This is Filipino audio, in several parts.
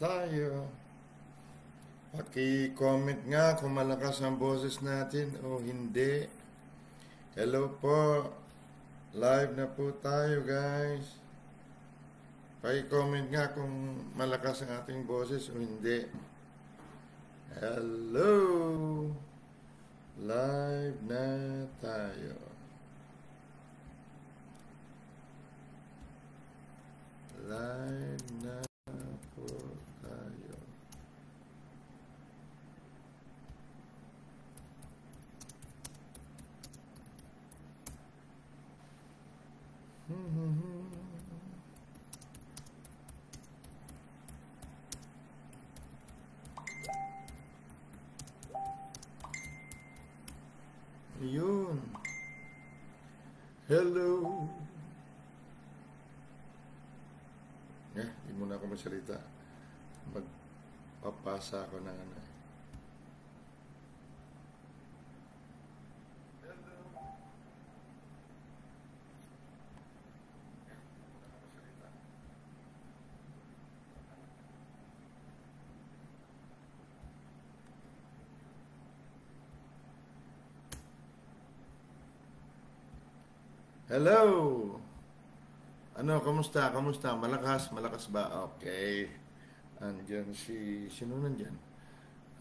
tayo. Paki-comment nga kung malakas ang boses natin o hindi. Hello po. Live na po tayo guys. Paki-comment nga kung malakas ang ating boses o hindi. Hello. Live na tayo. Live na po tayo. Yun. Hello. Eh, di muna ako magsalita. Magpapasa ako ng ano. eh. Hello! Ano, kamusta? Kamusta? Malakas? Malakas ba? Okay. Andyan si... Sino nandyan?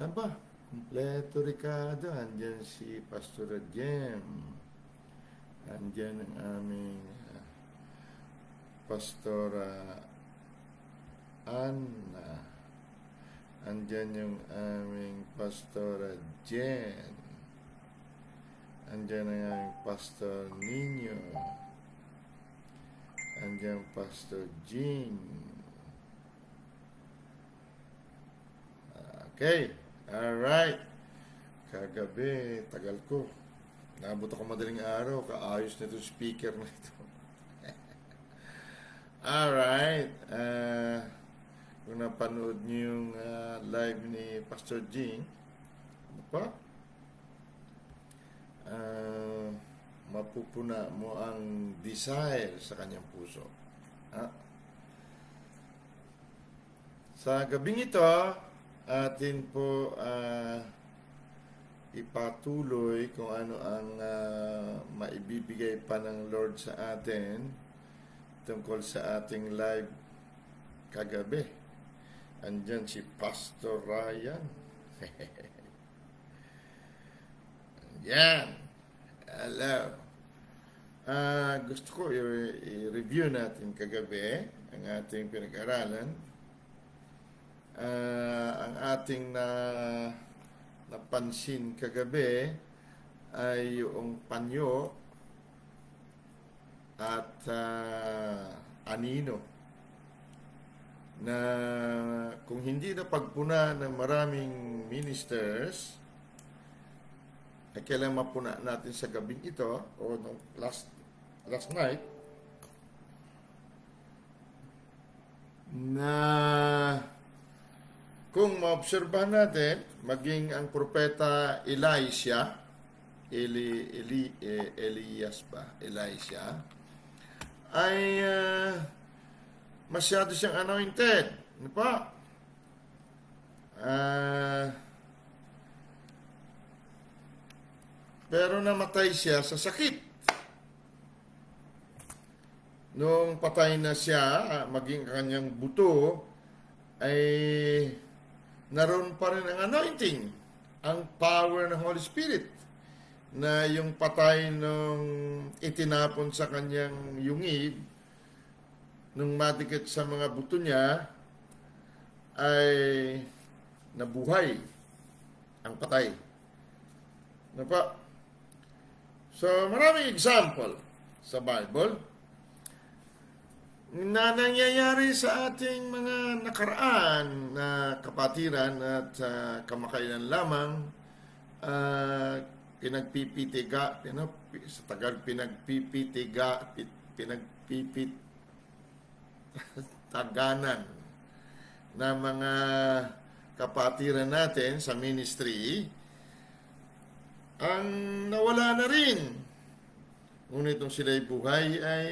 Ano ba? Kompleto Ricardo. Andyan si Pastor Jem. Andyan ang aming uh, Pastora Anna. Andyan yung aming Pastora Jen. Andyan ang aming Pastor Nino. Andyan Pastor Jean. Okay. Alright. Kagabi, tagal ko. Nabot ako madaling araw. Kaayos na itong speaker na ito. Alright. Uh, kung napanood niyo yung uh, live ni Pastor Jean, ano pa? Uh, mapupuna mo ang desire sa kanyang puso. Ha? Sa gabing ito, atin po uh, ipatuloy kung ano ang uh, maibibigay pa ng Lord sa atin tungkol sa ating live kagabi. Andyan si Pastor Ryan. Yan. Hello. Uh, gusto ko i-review natin kagabi ang ating pinag-aralan. Uh, ang ating na napansin kagabi ay yung panyo at uh, anino na kung hindi na pagpuna ng maraming ministers ay kailan mapuna natin sa gabing ito o nung last last night na kung maobserbahan natin maging ang propeta Elisha Eli, Eli, eh, Elias ba? Elisha ay uh, masyado siyang anointed. Ano pa? Uh, pero namatay siya sa sakit. Nung patay na siya, maging kanyang buto, ay naroon pa rin ang anointing, ang power ng Holy Spirit na yung patay nung itinapon sa kanyang yungib, nung madikit sa mga buto niya, ay nabuhay ang patay. Ano? So, maraming example sa Bible na nangyayari sa ating mga nakaraan na kapatiran at uh, kamakailan lamang uh, pinagpipitiga, you sa tagal pinagpipitiga, pinagpipit taganan na mga kapatiran natin sa ministry ang nawala na rin. Ngunit nung sila'y buhay ay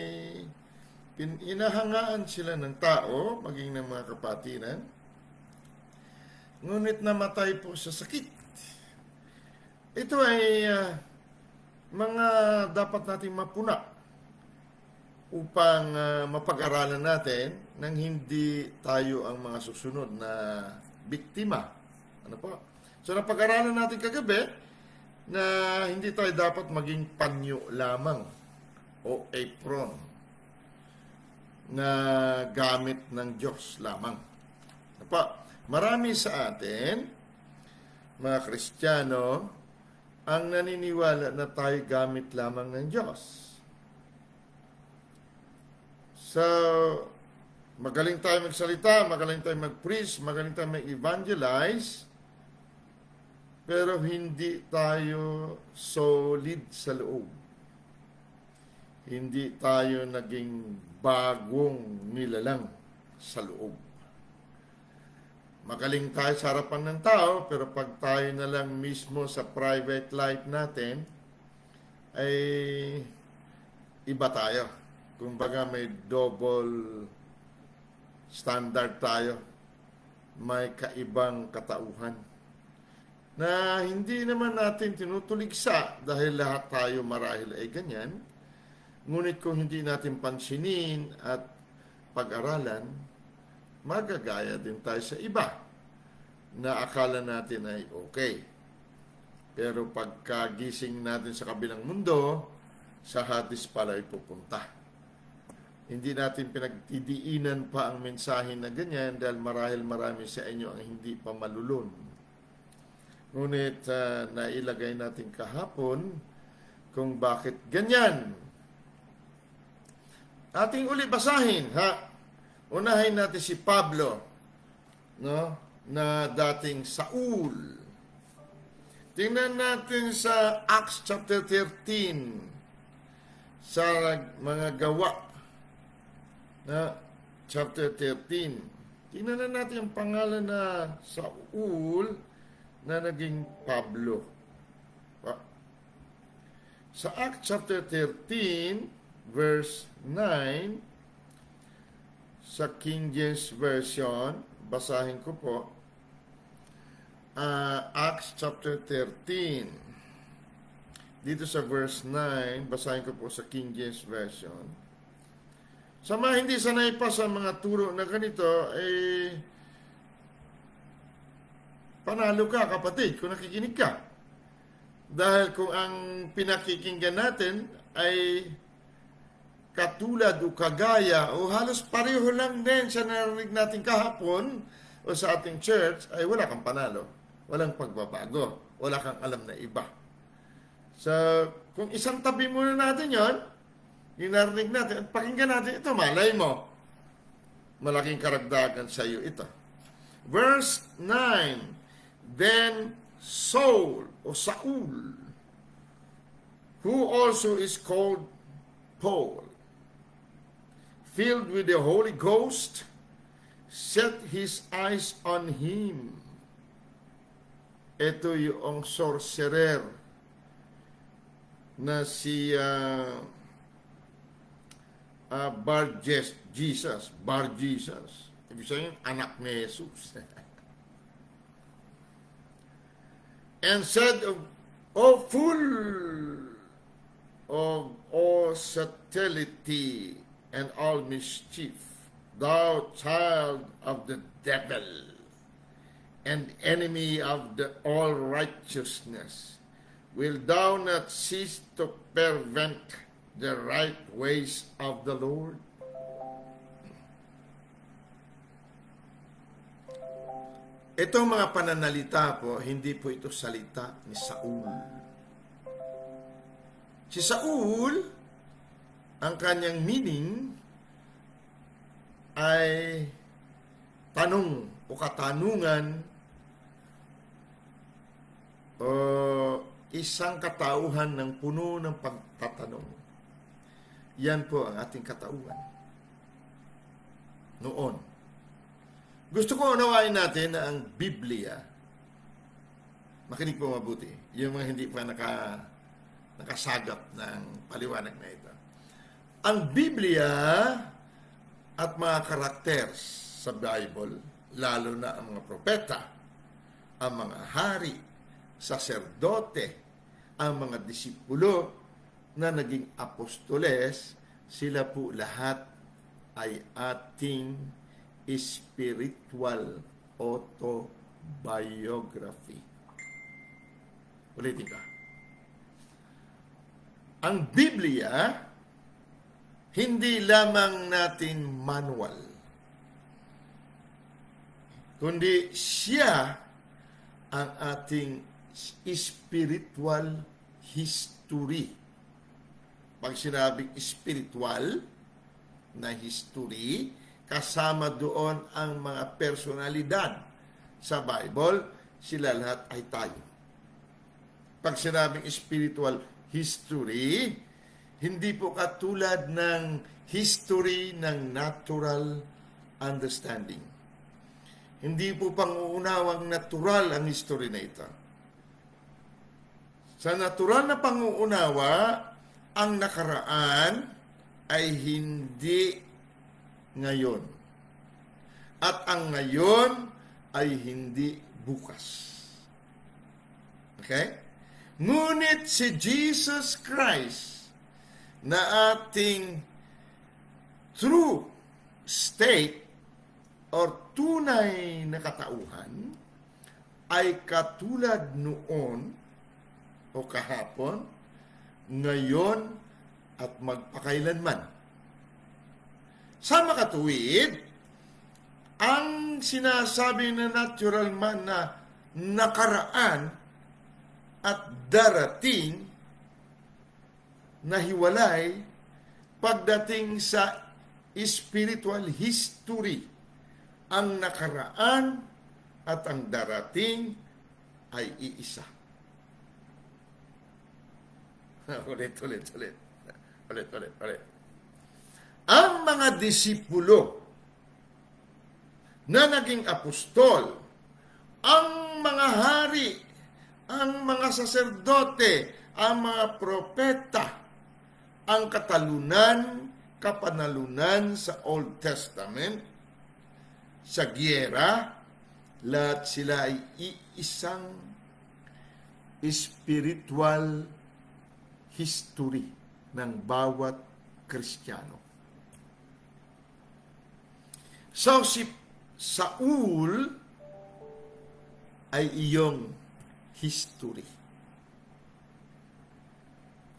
inahangaan sila ng tao, maging ng mga kapatiran, ngunit namatay po sa sakit. Ito ay uh, mga dapat nating mapuna upang uh, mapag-aralan natin nang hindi tayo ang mga susunod na biktima. Ano po? So napag-aralan natin kagabi na hindi tayo dapat maging panyo lamang o apron na gamit ng Diyos lamang. Ano po? Marami sa atin, mga Kristiyano, ang naniniwala na tayo gamit lamang ng Diyos. So, magaling tayo magsalita, magaling tayo mag-preach, magaling tayo mag-evangelize, pero hindi tayo solid sa loob. Hindi tayo naging bagong nilalang sa loob. Magaling tayo sa harapan ng tao, pero pag tayo na lang mismo sa private life natin, ay iba tayo. Kumbaga may double standard tayo. May kaibang katauhan na hindi naman natin tinutuligsa dahil lahat tayo marahil ay ganyan. Ngunit kung hindi natin pansinin at pag-aralan, magagaya din tayo sa iba na akala natin ay okay. Pero pagkagising natin sa kabilang mundo, sa hadis pala ay pupunta. Hindi natin pinagtidiinan pa ang mensahe na ganyan dahil marahil marami sa inyo ang hindi pa malulun Ngunit uh, nailagay natin kahapon kung bakit ganyan. Ating uli basahin, ha? Unahin natin si Pablo, no? Na dating Saul. Tingnan natin sa Acts chapter 13 sa mga gawa na chapter 13. Tingnan na natin ang pangalan na Saul na naging Pablo. Sa Act chapter 13, verse 9, sa King James Version, basahin ko po, uh, Acts chapter 13, dito sa verse 9, basahin ko po sa King James Version. Sa mga hindi sanay pa sa mga turo na ganito, eh, panalo ka kapatid kung nakikinig ka. Dahil kung ang pinakikinggan natin ay katulad o kagaya o halos pareho lang din sa narinig natin kahapon o sa ating church, ay wala kang panalo. Walang pagbabago. Wala kang alam na iba. So, kung isang tabi muna natin yon, yung narinig natin, at pakinggan natin ito, malay mo, malaking karagdagan sa iyo ito. Verse 9, Then Saul or Saul, who also is called Paul, filled with the Holy Ghost, set his eyes on him. Ito yung sorcerer na si uh, uh, Bar Jesus, Bar Jesus. Ibig sabihin, anak ni Jesus. And said, O full of all subtlety and all mischief, thou child of the devil and enemy of the all righteousness, will thou not cease to prevent the right ways of the Lord? Itong mga pananalita po, hindi po ito salita ni Saul. Si Saul, ang kanyang meaning ay tanong o katanungan o isang katauhan ng puno ng pagtatanong. Yan po ang ating katauhan. Noon. Gusto ko unawain natin na ang Biblia, makinig po mabuti, yung mga hindi pa naka, nakasagap ng paliwanag na ito. Ang Biblia at mga karakter sa Bible, lalo na ang mga propeta, ang mga hari, saserdote, ang mga disipulo na naging apostoles, sila po lahat ay ating spiritual autobiography. Ulitin ka. Ang Biblia, hindi lamang natin manual, kundi siya ang ating spiritual history. Pag sinabing spiritual na history, kasama doon ang mga personalidad sa Bible, sila lahat ay tayo. Pag sinabing spiritual history, hindi po katulad ng history ng natural understanding. Hindi po panguunawang natural ang history na ito. Sa natural na panguunawa, ang nakaraan ay hindi ngayon. At ang ngayon ay hindi bukas. Okay? Ngunit si Jesus Christ na ating true state or tunay na katauhan ay katulad noon o kahapon, ngayon at magpakailanman. Sa makatuwid, ang sinasabi na natural man na nakaraan at darating na hiwalay pagdating sa spiritual history ang nakaraan at ang darating ay iisa. ulit, ulit, ulit. Ulit, ulit, ulit. Ang mga disipulo na naging apostol, ang mga hari, ang mga saserdote, ang mga propeta, ang katalunan, kapanalunan sa Old Testament, sa giyera, lahat sila ay iisang spiritual history ng bawat Kristiyano. So si Saul ay iyong history.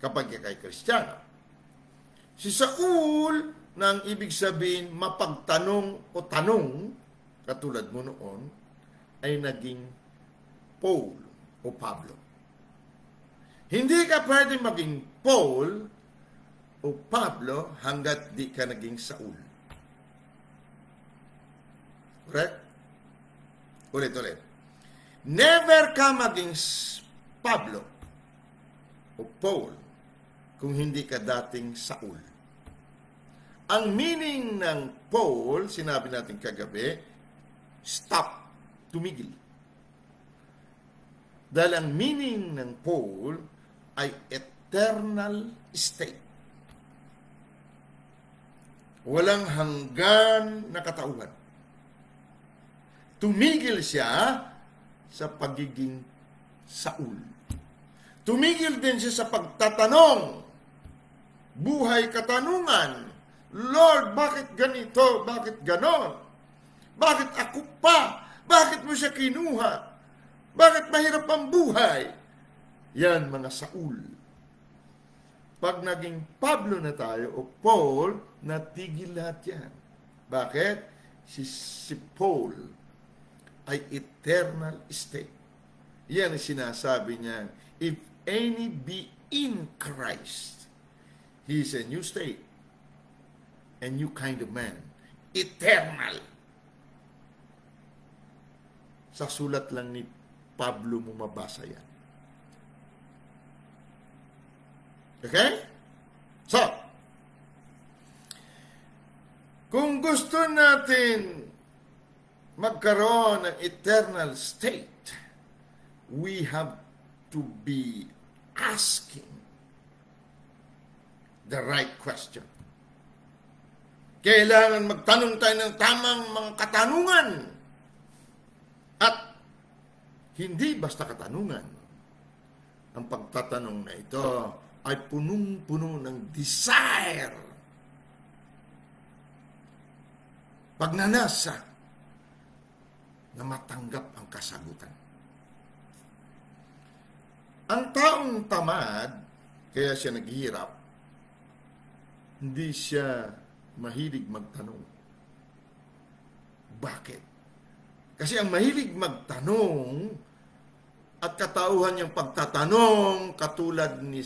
Kapag kay Kristiyano. Si Saul na ang ibig sabihin mapagtanong o tanong, katulad mo noon, ay naging Paul o Pablo. Hindi ka pwede maging Paul o Pablo hanggat di ka naging Saul. Correct? Ulit-ulit. Never ka maging Pablo o Paul kung hindi ka dating Saul. Ang meaning ng Paul, sinabi natin kagabi, stop, tumigil. Dahil ang meaning ng Paul ay eternal state. Walang hanggan na katauhan. Tumigil siya sa pagiging Saul. Tumigil din siya sa pagtatanong, buhay katanungan, Lord, bakit ganito? Bakit ganon? Bakit ako pa? Bakit mo siya kinuha? Bakit mahirap ang buhay? Yan mga Saul. Pag naging Pablo na tayo o Paul, natigil lahat yan. Bakit? Si, si Paul ay eternal state. Yan ang sinasabi niya. If any be in Christ, he is a new state a new kind of man. Eternal. Sa sulat lang ni Pablo mo mabasa yan. Okay? So, kung gusto natin magkaroon ng eternal state, we have to be asking the right question. Kailangan magtanong tayo ng tamang mga katanungan. At Hindi basta katanungan. Ang pagtatanong na ito ay punong-puno ng desire. Pagnanasa na matanggap ang kasagutan. Ang taong tamad, kaya siya naghihirap, hindi siya mahilig magtanong. Bakit? Kasi ang mahilig magtanong at katauhan niyang pagtatanong katulad ni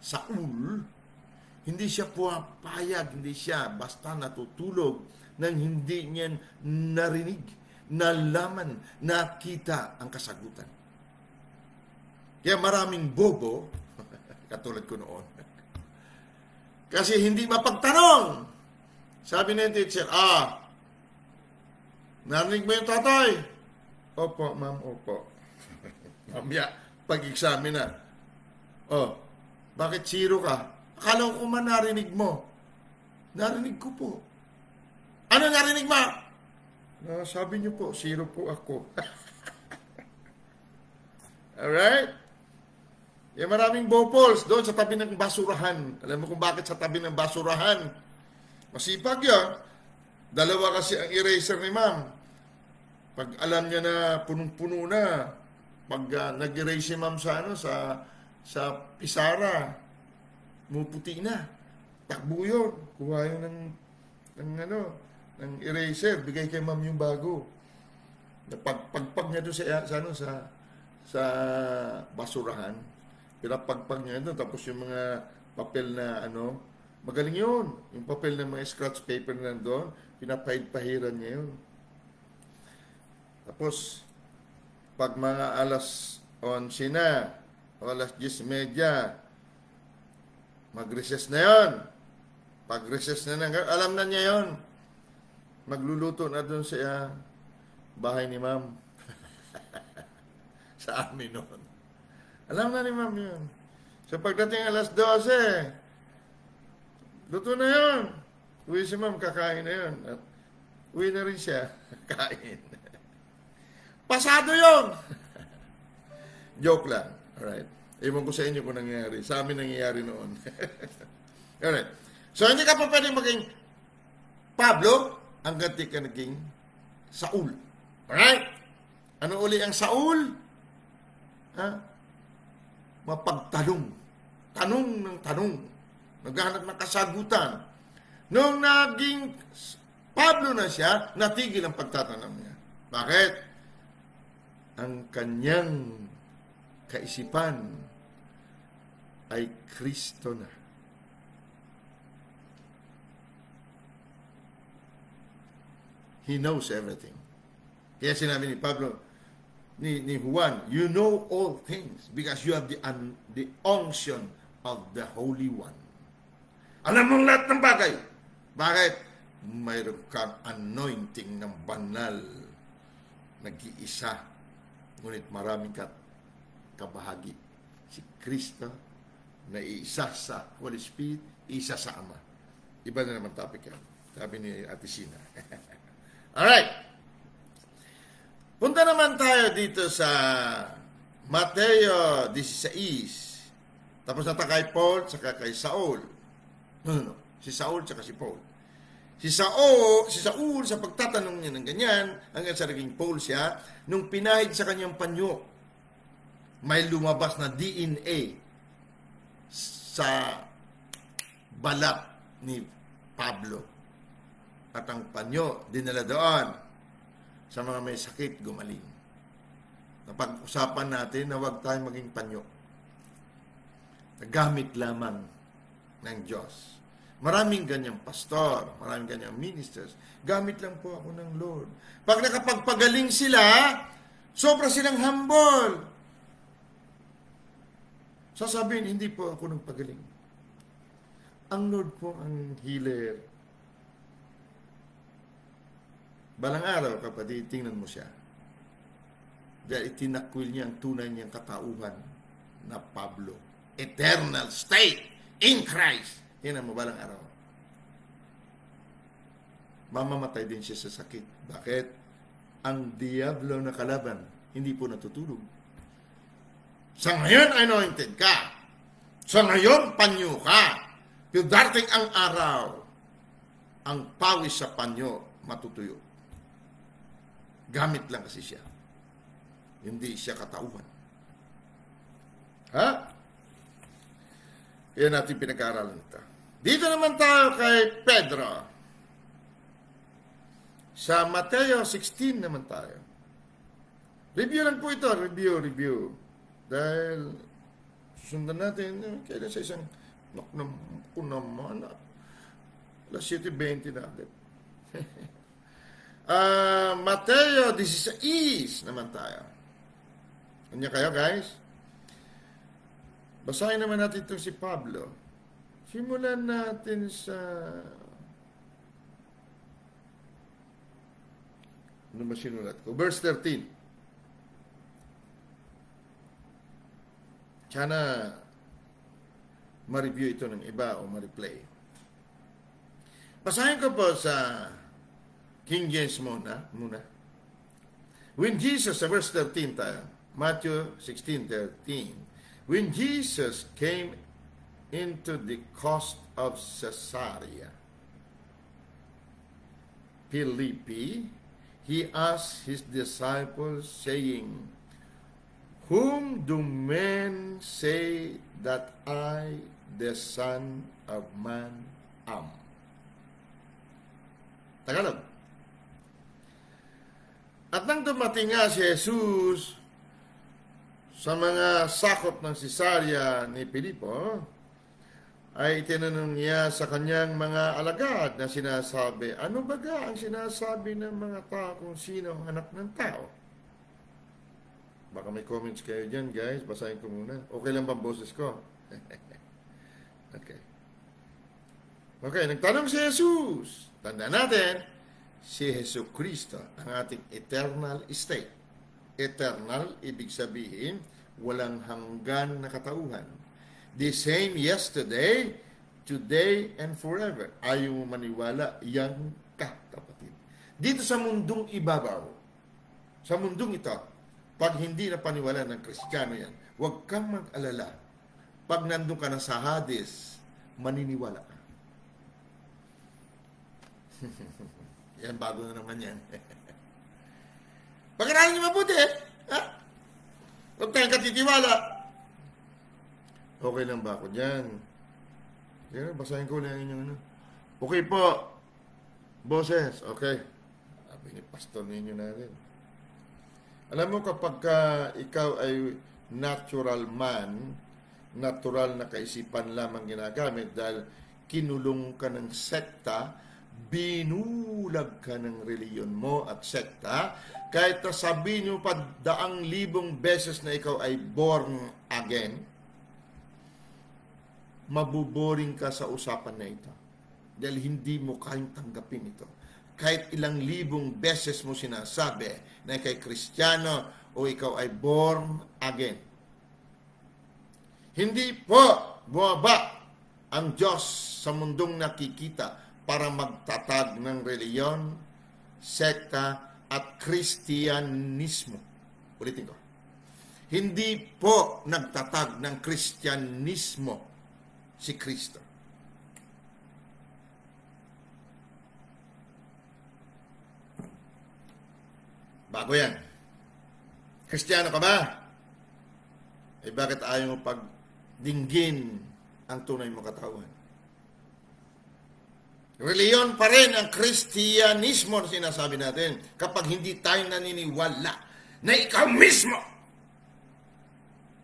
Saul, hindi siya puwapayag, hindi siya basta natutulog nang hindi niya narinig, nalaman, nakita ang kasagutan. Kaya maraming bobo, katulad ko noon, kasi hindi mapagtanong. Sabi ng teacher, ah, narinig mo yung tatay? Opo, ma'am, opo. Mamaya, pag-examine na. Oh, bakit zero ka? Akala ko man narinig mo. Narinig ko po. Ano narinig mo? No, sabi niyo po, zero po ako. Alright? Yung maraming bopols doon sa tabi ng basurahan. Alam mo kung bakit sa tabi ng basurahan? Masipag yan. Dalawa kasi ang eraser ni ma'am. Pag alam niya na punong-puno na, pag uh, nag-erase si ma'am sa, ano, sa, sa pisara, muputi na. Takbo yun. Kuha yun ng, ng, ano, ng eraser. Bigay kay ma'am yung bago. Pag, pagpag niya doon sa, sa, ano, sa, sa basurahan, pinapagpag niya ito, tapos yung mga papel na ano, magaling yun. Yung papel ng mga scratch paper na doon, pinapahid-pahiran niya yun. Tapos, pag mga alas 11 na, o alas 10 media, mag-recess na yon. Pag recess na na, alam na niya yon. Magluluto na doon sa uh, bahay ni ma'am. sa amin noon. Alam na ni ma'am yun. So pagdating alas 12, luto na yun. Uwi si ma'am, kakain na yun. At uwi na rin siya, kain. Pasado yun! Joke lang. Alright. Ewan ko sa inyo kung nangyayari. Sa amin nangyayari noon. Alright. So, hindi ka pa pwedeng maging Pablo hanggang di ka naging Saul. Alright? Ano uli ang Saul? Ha? mapagtanong. Tanong ng tanong. Naghahanap ng kasagutan. Nung naging Pablo na siya, natigil ang pagtatanong niya. Bakit? Ang kanyang kaisipan ay Kristo na. He knows everything. Kaya sinabi ni Pablo, ni, ni Juan, you know all things because you have the, un, the unction of the Holy One. Alam mong lahat ng bagay. Bakit? Mayroon kang anointing ng banal. Nag-iisa. Ngunit maraming kat kabahagi. Si Kristo na isa sa Holy Spirit, isa sa Ama. Iba na naman topic yan. Sabi ni Ate Sina. Alright. Punta naman tayo dito sa Mateo 16. Tapos na kay Paul, saka kay Saul. No, no, no. Si Saul, saka si Paul. Si Saul, si Saul sa pagtatanong niya ng ganyan, hanggang sa naging Paul siya, nung pinahid sa kanyang panyo, may lumabas na DNA sa balat ni Pablo. At ang panyo, dinala doon sa mga may sakit gumaling. Napag-usapan natin na huwag tayong maging panyo. Gamit lamang ng Diyos. Maraming ganyang pastor, maraming ganyang ministers. Gamit lang po ako ng Lord. Pag nakapagpagaling sila, sobra silang humble. Sasabihin, hindi po ako ng pagaling. Ang Lord po ang healer. Balang araw, kapatid, tingnan mo siya. Dahil itinakwil niya ang tunay niyang katauhan na Pablo. Eternal state in Christ. Tingnan mo, balang araw. Mamamatay din siya sa sakit. Bakit? Ang diablo na kalaban hindi po natutulog. Sa ngayon, anointed ka. Sa ngayon, panyo ka. Pero darating ang araw, ang pawis sa panyo matutuyo. Gamit lang kasi siya. Hindi siya katauhan. Ha? Kaya natin pinag-aaralan ito. Dito naman tayo kay Pedro. Sa Mateo 16 naman tayo. Review lang po ito. Review, review. Dahil sundan natin eh, kailan sa isang nak na ko naman. Alas 7.20 natin. Ah, Mateo 16 naman tayo. Kanya kayo guys? Basahin naman natin itong si Pablo. Simulan natin sa... Ano ba sinulat ko? Verse 13. Sana ma-review ito ng iba o ma-replay. Basahin ko po sa King James muna. muna. When Jesus, sa verse 13 tayo, Matthew 16:13. When Jesus came into the coast of Caesarea Philippi, he asked his disciples, saying, Whom do men say that I, the Son of Man, am? Tagalog. At nang dumating nga si Jesus sa mga sakop ng Cesarea ni Pilipo, ay tinanong niya sa kanyang mga alagad na sinasabi, ano baga ang sinasabi ng mga tao kung sino ang anak ng tao? Baka may comments kayo dyan, guys. Basahin ko muna. Okay lang ba ang boses ko? okay. Okay, nagtanong si Jesus. Tanda natin, si Heso Kristo ang ating eternal state. Eternal, ibig sabihin, walang hanggan na katauhan. The same yesterday, today, and forever. Ayaw mo maniwala, yan ka, kapatid. Dito sa mundong ibabaw, sa mundong ito, pag hindi na paniwala ng Kristiyano yan, huwag kang mag-alala. Pag nandun ka na sa Hades, maniniwala ka. yan, bago na naman yan. Pag-aralan niyo mabuti, ha? Huwag tayong katitiwala. Okay lang ba ako dyan? Yan, basahin ko lang inyong ano. Okay po. Boses, okay. Sabi ni pastor ninyo natin. Alam mo kapag ka ikaw ay natural man, natural na kaisipan lamang ginagamit dahil kinulong ka ng sekta, binulag ka ng reliyon mo at sekta, kahit na sabihin mo pa daang libong beses na ikaw ay born again, mabuboring ka sa usapan na ito. Dahil hindi mo kayang tanggapin ito. Kahit ilang libong beses mo sinasabi na ikay kristyano o ikaw ay born again. Hindi po bumaba ang Diyos sa mundong nakikita para magtatag ng reliyon, sekta, at Kristyanismo. Ulitin ko. Hindi po nagtatag ng Kristyanismo si Kristo. Bago yan. Kristiyano ka ba? Eh bakit ayaw mo pagdinggin ang tunay mo katawan? Reliyon pa rin ang Kristyanismo na sinasabi natin kapag hindi tayo naniniwala na ikaw mismo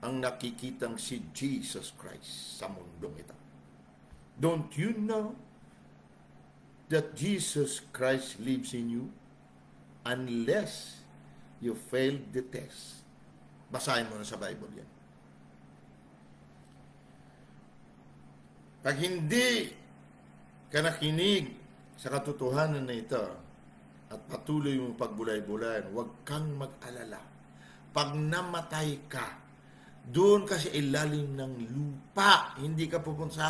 ang nakikitang si Jesus Christ sa mundong ito. Don't you know that Jesus Christ lives in you unless you fail the test? Basahin mo na sa Bible yan. Pag hindi ka nakinig sa katotohanan na ito at patuloy mong pagbulay-bulayan, huwag kang mag-alala. Pag namatay ka, doon ka sa ilalim ng lupa, hindi ka pupunta sa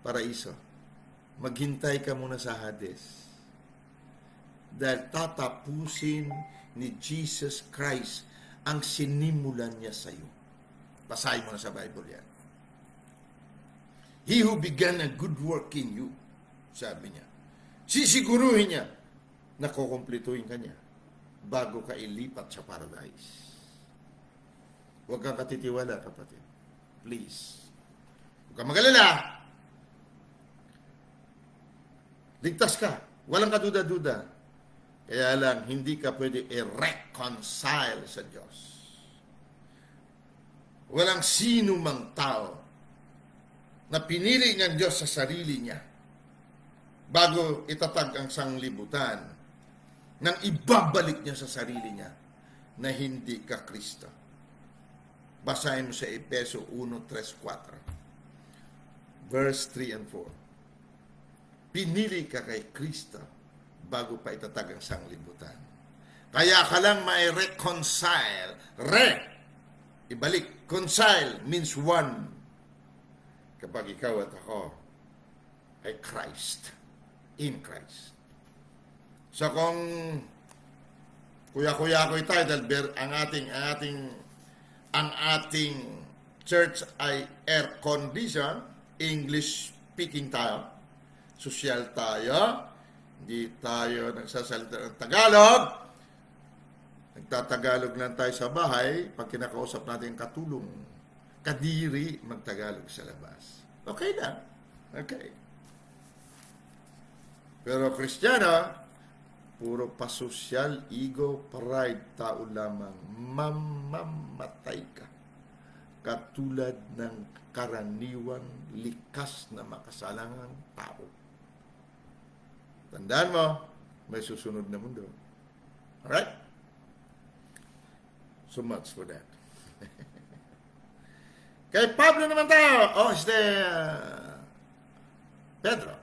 paraiso. Maghintay ka muna sa Hades. dahil tatapusin ni Jesus Christ ang sinimulan niya sa iyo. Basahin mo na sa Bible yan. He who began a good work in you, sabi niya, sisiguruhin niya na kukumplituhin ka niya bago ka ilipat sa paradise. Huwag kang katitiwala, kapatid. Please. Huwag kang magalala. Ligtas ka. Walang kaduda-duda. Kaya lang, hindi ka pwede i-reconcile sa Diyos. Walang sino mang tao na pinili ng Diyos sa sarili niya bago itatag ang sanglibutan nang ibabalik niya sa sarili niya na hindi ka Kristo. Basahin mo sa Epeso 1, 3, 4. Verse 3 and 4. Pinili ka kay Kristo bago pa itatag ang sanglibutan. Kaya ka lang may reconcile. Re, ibalik. Concile means one. Kapag ikaw at ako ay Christ. In Christ. So kung kuya-kuya ko title, ang ating, ang ating, ang ating church ay air condition, English speaking tayo, social tayo, hindi tayo nagsasalita ng Tagalog, nagtatagalog lang tayo sa bahay pag kinakausap natin katulong. Kadiri magtagalog sa labas. Okay lang. Okay. Pero Kristiyano, Puro pasosyal, ego, pride, tao lamang. Mamamatay ka. Katulad ng karaniwang likas na makasalangang tao. Tandaan mo, may susunod na mundo. Alright? So much for that. Kay Pablo naman tayo. Oh, este, Pedro.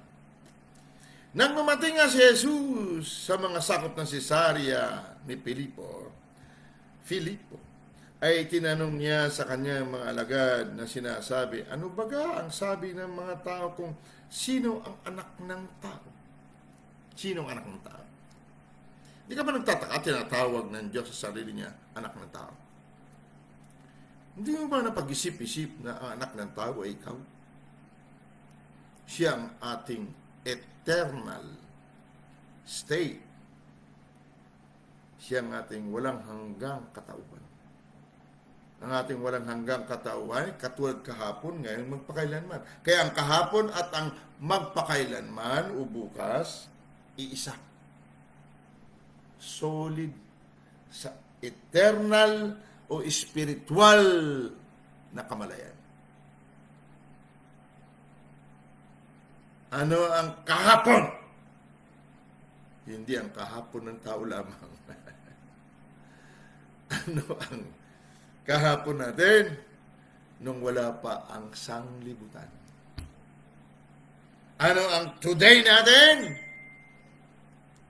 Nang dumating nga si Jesus sa mga sakop ng Cesarea ni Filipo, Filipo, ay tinanong niya sa kanya mga alagad na sinasabi, ano baga ang sabi ng mga tao kung sino ang anak ng tao? Sino ang anak ng tao? Hindi ka ba nagtataka tinatawag ng Diyos sa sarili niya, anak ng tao? Hindi mo ba napag-isip-isip na ang anak ng tao ay ikaw? Siya ang ating eternal state. Siya ang ating walang hanggang katauhan. Ang ating walang hanggang katauhan, katulad kahapon, ngayon magpakailanman. Kaya ang kahapon at ang magpakailanman o bukas, iisa. Solid sa eternal o spiritual na kamalayan. Ano ang kahapon? Hindi ang kahapon ng tao lamang. ano ang kahapon natin nung wala pa ang sanglibutan? Ano ang today natin?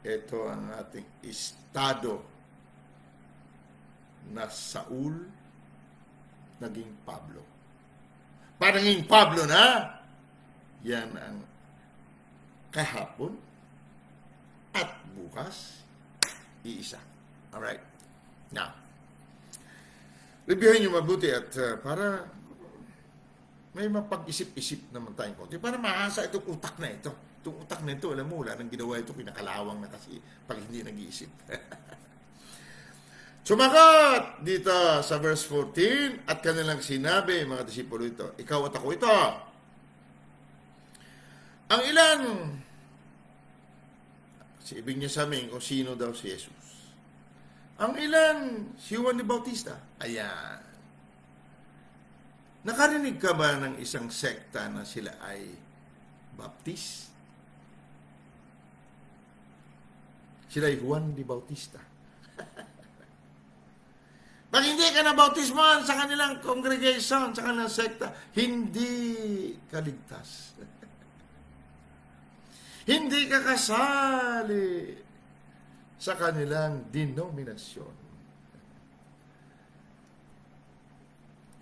Ito ang ating estado na Saul naging Pablo. Parang Pablo na, yan ang kahapon at bukas, iisa. Alright. Now, reviewin nyo mabuti at uh, para may mapag-isip-isip naman tayong konti para maasa itong utak na ito. Itong utak na ito, alam mo, wala nang ginawa ito, pinakalawang na kasi pag hindi nag-iisip. Sumagot dito sa verse 14 at kanilang sinabi, mga disipulo ito, ikaw at ako ito, ang ilan, ibig niya sabihin kung sino daw si Jesus. Ang ilan, si Juan de Bautista. Ayan. Nakarinig ka ba ng isang sekta na sila ay Baptist? Sila ay Juan de Bautista. Pag hindi ka na bautismoan sa kanilang congregation, sa kanilang sekta, hindi kaligtas. Hindi ka kasali sa kanilang denominasyon.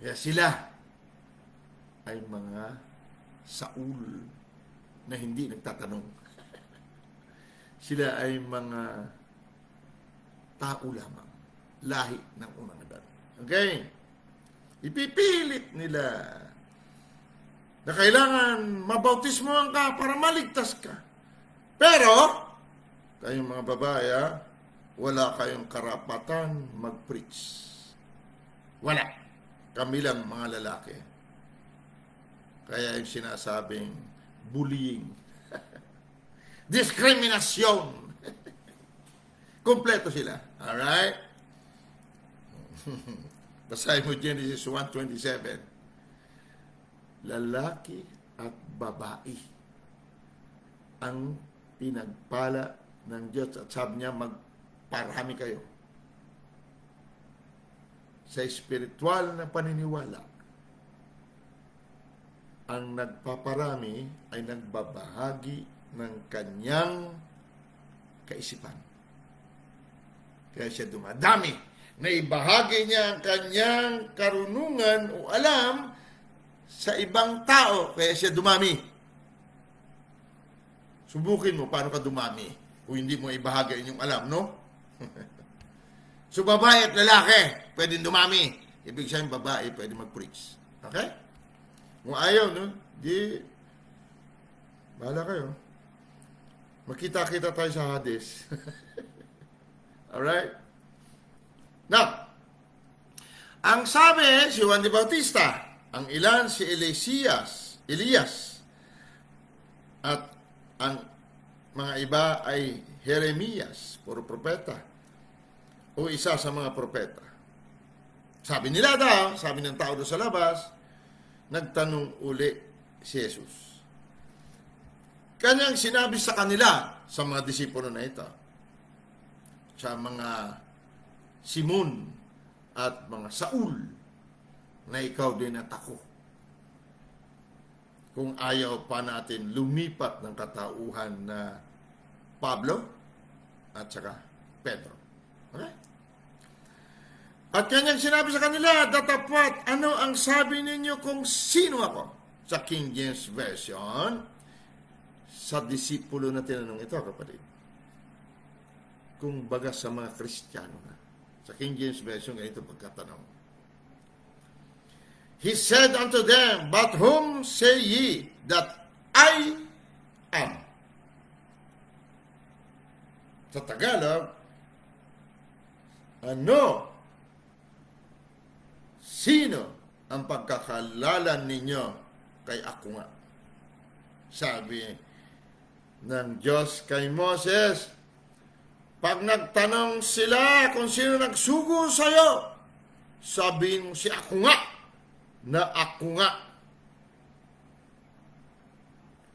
Kaya sila ay mga Saul na hindi nagtatanong. sila ay mga tao lamang. Lahi ng unang Adan. Okay? Ipipilit nila na kailangan mabautismohan ka para maligtas ka. Pero, kayong mga babae, ha, wala kayong karapatan mag-preach. Wala. Kami lang mga lalaki. Kaya yung sinasabing bullying. Diskriminasyon. Kompleto sila. Alright? Basahin mo Genesis 1.27 lalaki at babae ang pinagpala ng Diyos at sabi niya magparami kayo. Sa espiritual na paniniwala ang nagpaparami ay nagbabahagi ng kanyang kaisipan. Kaya siya dumadami na ibahagi niya ang kanyang karunungan o alam sa ibang tao, kaya siya dumami. Subukin mo paano ka dumami kung hindi mo ibahagi inyong alam, no? so, babae at lalaki, pwedeng dumami. Ibig sabihin, babae, pwede mag-preach. Okay? Kung ayaw, no? Di, bahala kayo. Makita-kita tayo sa Hades. Alright? Now, ang sabi si Juan de Bautista, ang ilan si Elias, Elias, at ang mga iba ay Jeremias, puro propeta, o isa sa mga propeta. Sabi nila daw, sabi ng tao doon sa labas, nagtanong uli si Jesus. Kanyang sinabi sa kanila, sa mga disipulo na ito, sa mga Simon at mga Saul, na ikaw din at ako. Kung ayaw pa natin lumipat ng katauhan na Pablo at saka Pedro. Okay? At kanyang sinabi sa kanila, datapat, ano ang sabi ninyo kung sino ako? Sa King James Version, sa disipulo na tinanong ito, kapatid. Kung baga sa mga Kristiyano na. Sa King James Version, ganito pagkatanong He said unto them, But whom say ye that I am? Sa Tagalog, ano? Sino ang pagkakalala ninyo kay ako nga? Sabi ng Diyos kay Moses, pag nagtanong sila kung sino nagsugo sa'yo, sabihin mo si ako nga na ako nga.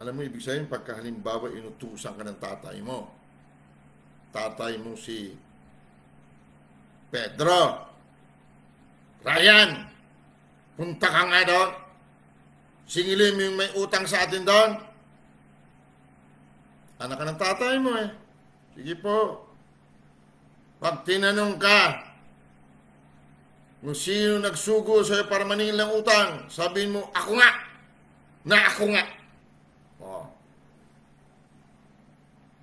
Alam mo, ibig sabihin, pagka halimbawa inutusan ka ng tatay mo, tatay mo si Pedro, Ryan, punta ka nga doon, singilin mo yung may utang sa atin doon. Anak ka ng tatay mo eh. Sige po. Pag tinanong ka, kung sino nagsugo sa'yo para maningil ng utang, sabihin mo, ako nga! Na ako nga! Oh.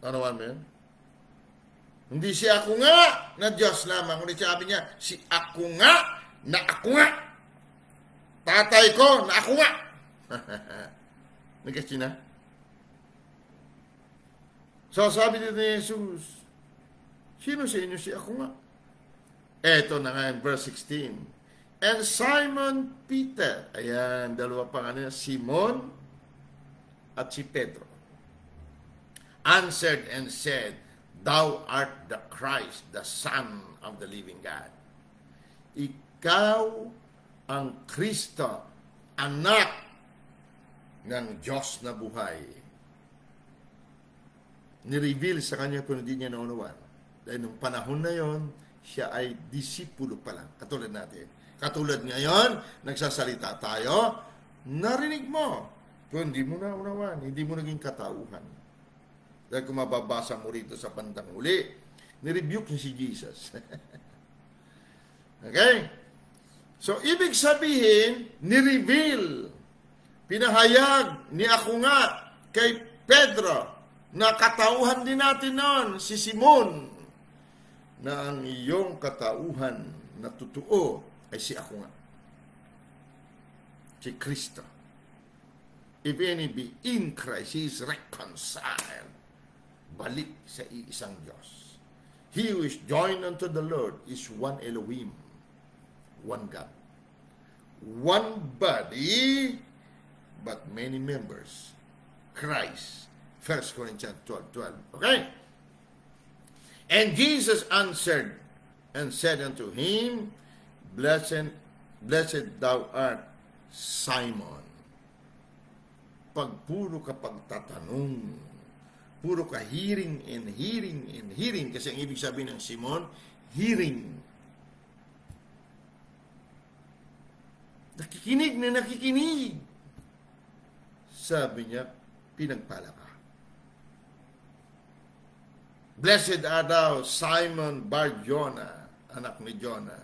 Ano mo yun? Hindi si ako nga na Diyos lamang. Kundi sabi niya, si ako nga na ako nga. Tatay ko na ako nga. Nagkasi na? So sabi dito ni Jesus, sino sa inyo si ako nga? Eto na nga verse 16. And Simon Peter, ayan, dalawa pang ano, Simon at si Pedro, answered and said, Thou art the Christ, the Son of the living God. Ikaw ang Kristo, anak ng Diyos na buhay. Nireveal sa kanya kung hindi niya naunawan. Dahil nung panahon na yon, siya ay disipulo pa lang, katulad natin. Katulad ngayon, nagsasalita tayo, narinig mo. Kung hindi mo na unawan, hindi mo naging katauhan. Dahil kung mababasa mo rito sa bandang uli, nirebuke niya si Jesus. okay? So, ibig sabihin, nireveal, pinahayag ni ako nga kay Pedro Nakatauhan din natin noon si Simon na ang iyong katauhan na totoo ay si ako nga. Si Kristo. If any be in Christ, he is reconciled. Balik sa iisang Diyos. He who is joined unto the Lord is one Elohim, one God. One body, but many members. Christ. 1 Corinthians 12, 12. Okay? And Jesus answered and said unto him, Blessed, blessed thou art, Simon. Pag puro ka pagtatanong, puro ka hearing and hearing and hearing, kasi ang ibig sabihin ng Simon, hearing. Nakikinig na nakikinig. Sabi niya, pinagpala ka. Blessed are thou, Simon Bar-Jonah, anak ni Jonah.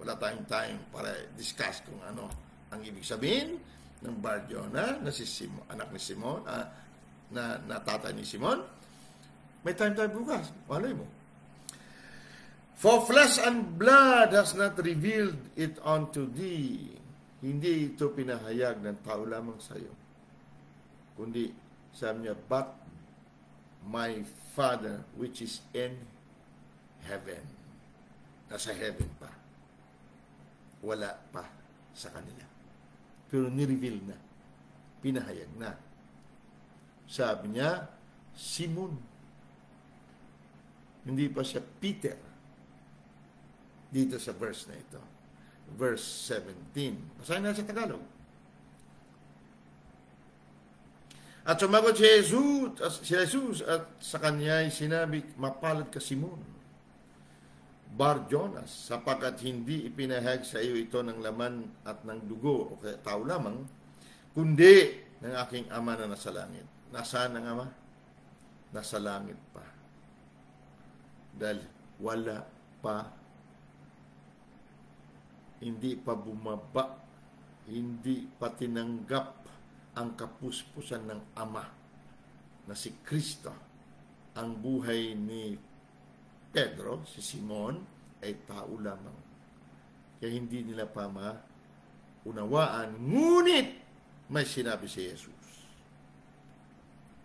Wala tayong time para discuss kung ano ang ibig sabihin ng Bar-Jonah, na si Simon, anak ni Simon, uh, na, na tatay ni Simon. May time tayo bukas. Walay mo. For flesh and blood has not revealed it unto thee. Hindi ito pinahayag ng tao lamang sa iyo. Kundi, sabi niya, but my Father which is in heaven. Nasa heaven pa. Wala pa sa kanila. Pero nireveal na. Pinahayag na. Sabi niya, Simon. Hindi pa siya Peter. Dito sa verse na ito. Verse 17. Basahin na sa Tagalog. At sumagot si Jesus, si Jesus at sa kanya ay sinabi, mapalad ka Simon, Bar Jonas, sapagkat hindi ipinahag sa iyo ito ng laman at ng dugo o kaya tao lamang, kundi ng aking ama na nasa langit. Nasaan ang ama? Nasa langit pa. Dahil wala pa, hindi pa bumaba, hindi pa tinanggap ang kapuspusan ng Ama na si Kristo. Ang buhay ni Pedro, si Simon, ay tao lamang. Kaya hindi nila pa maunawaan. Ngunit may sinabi si Jesus.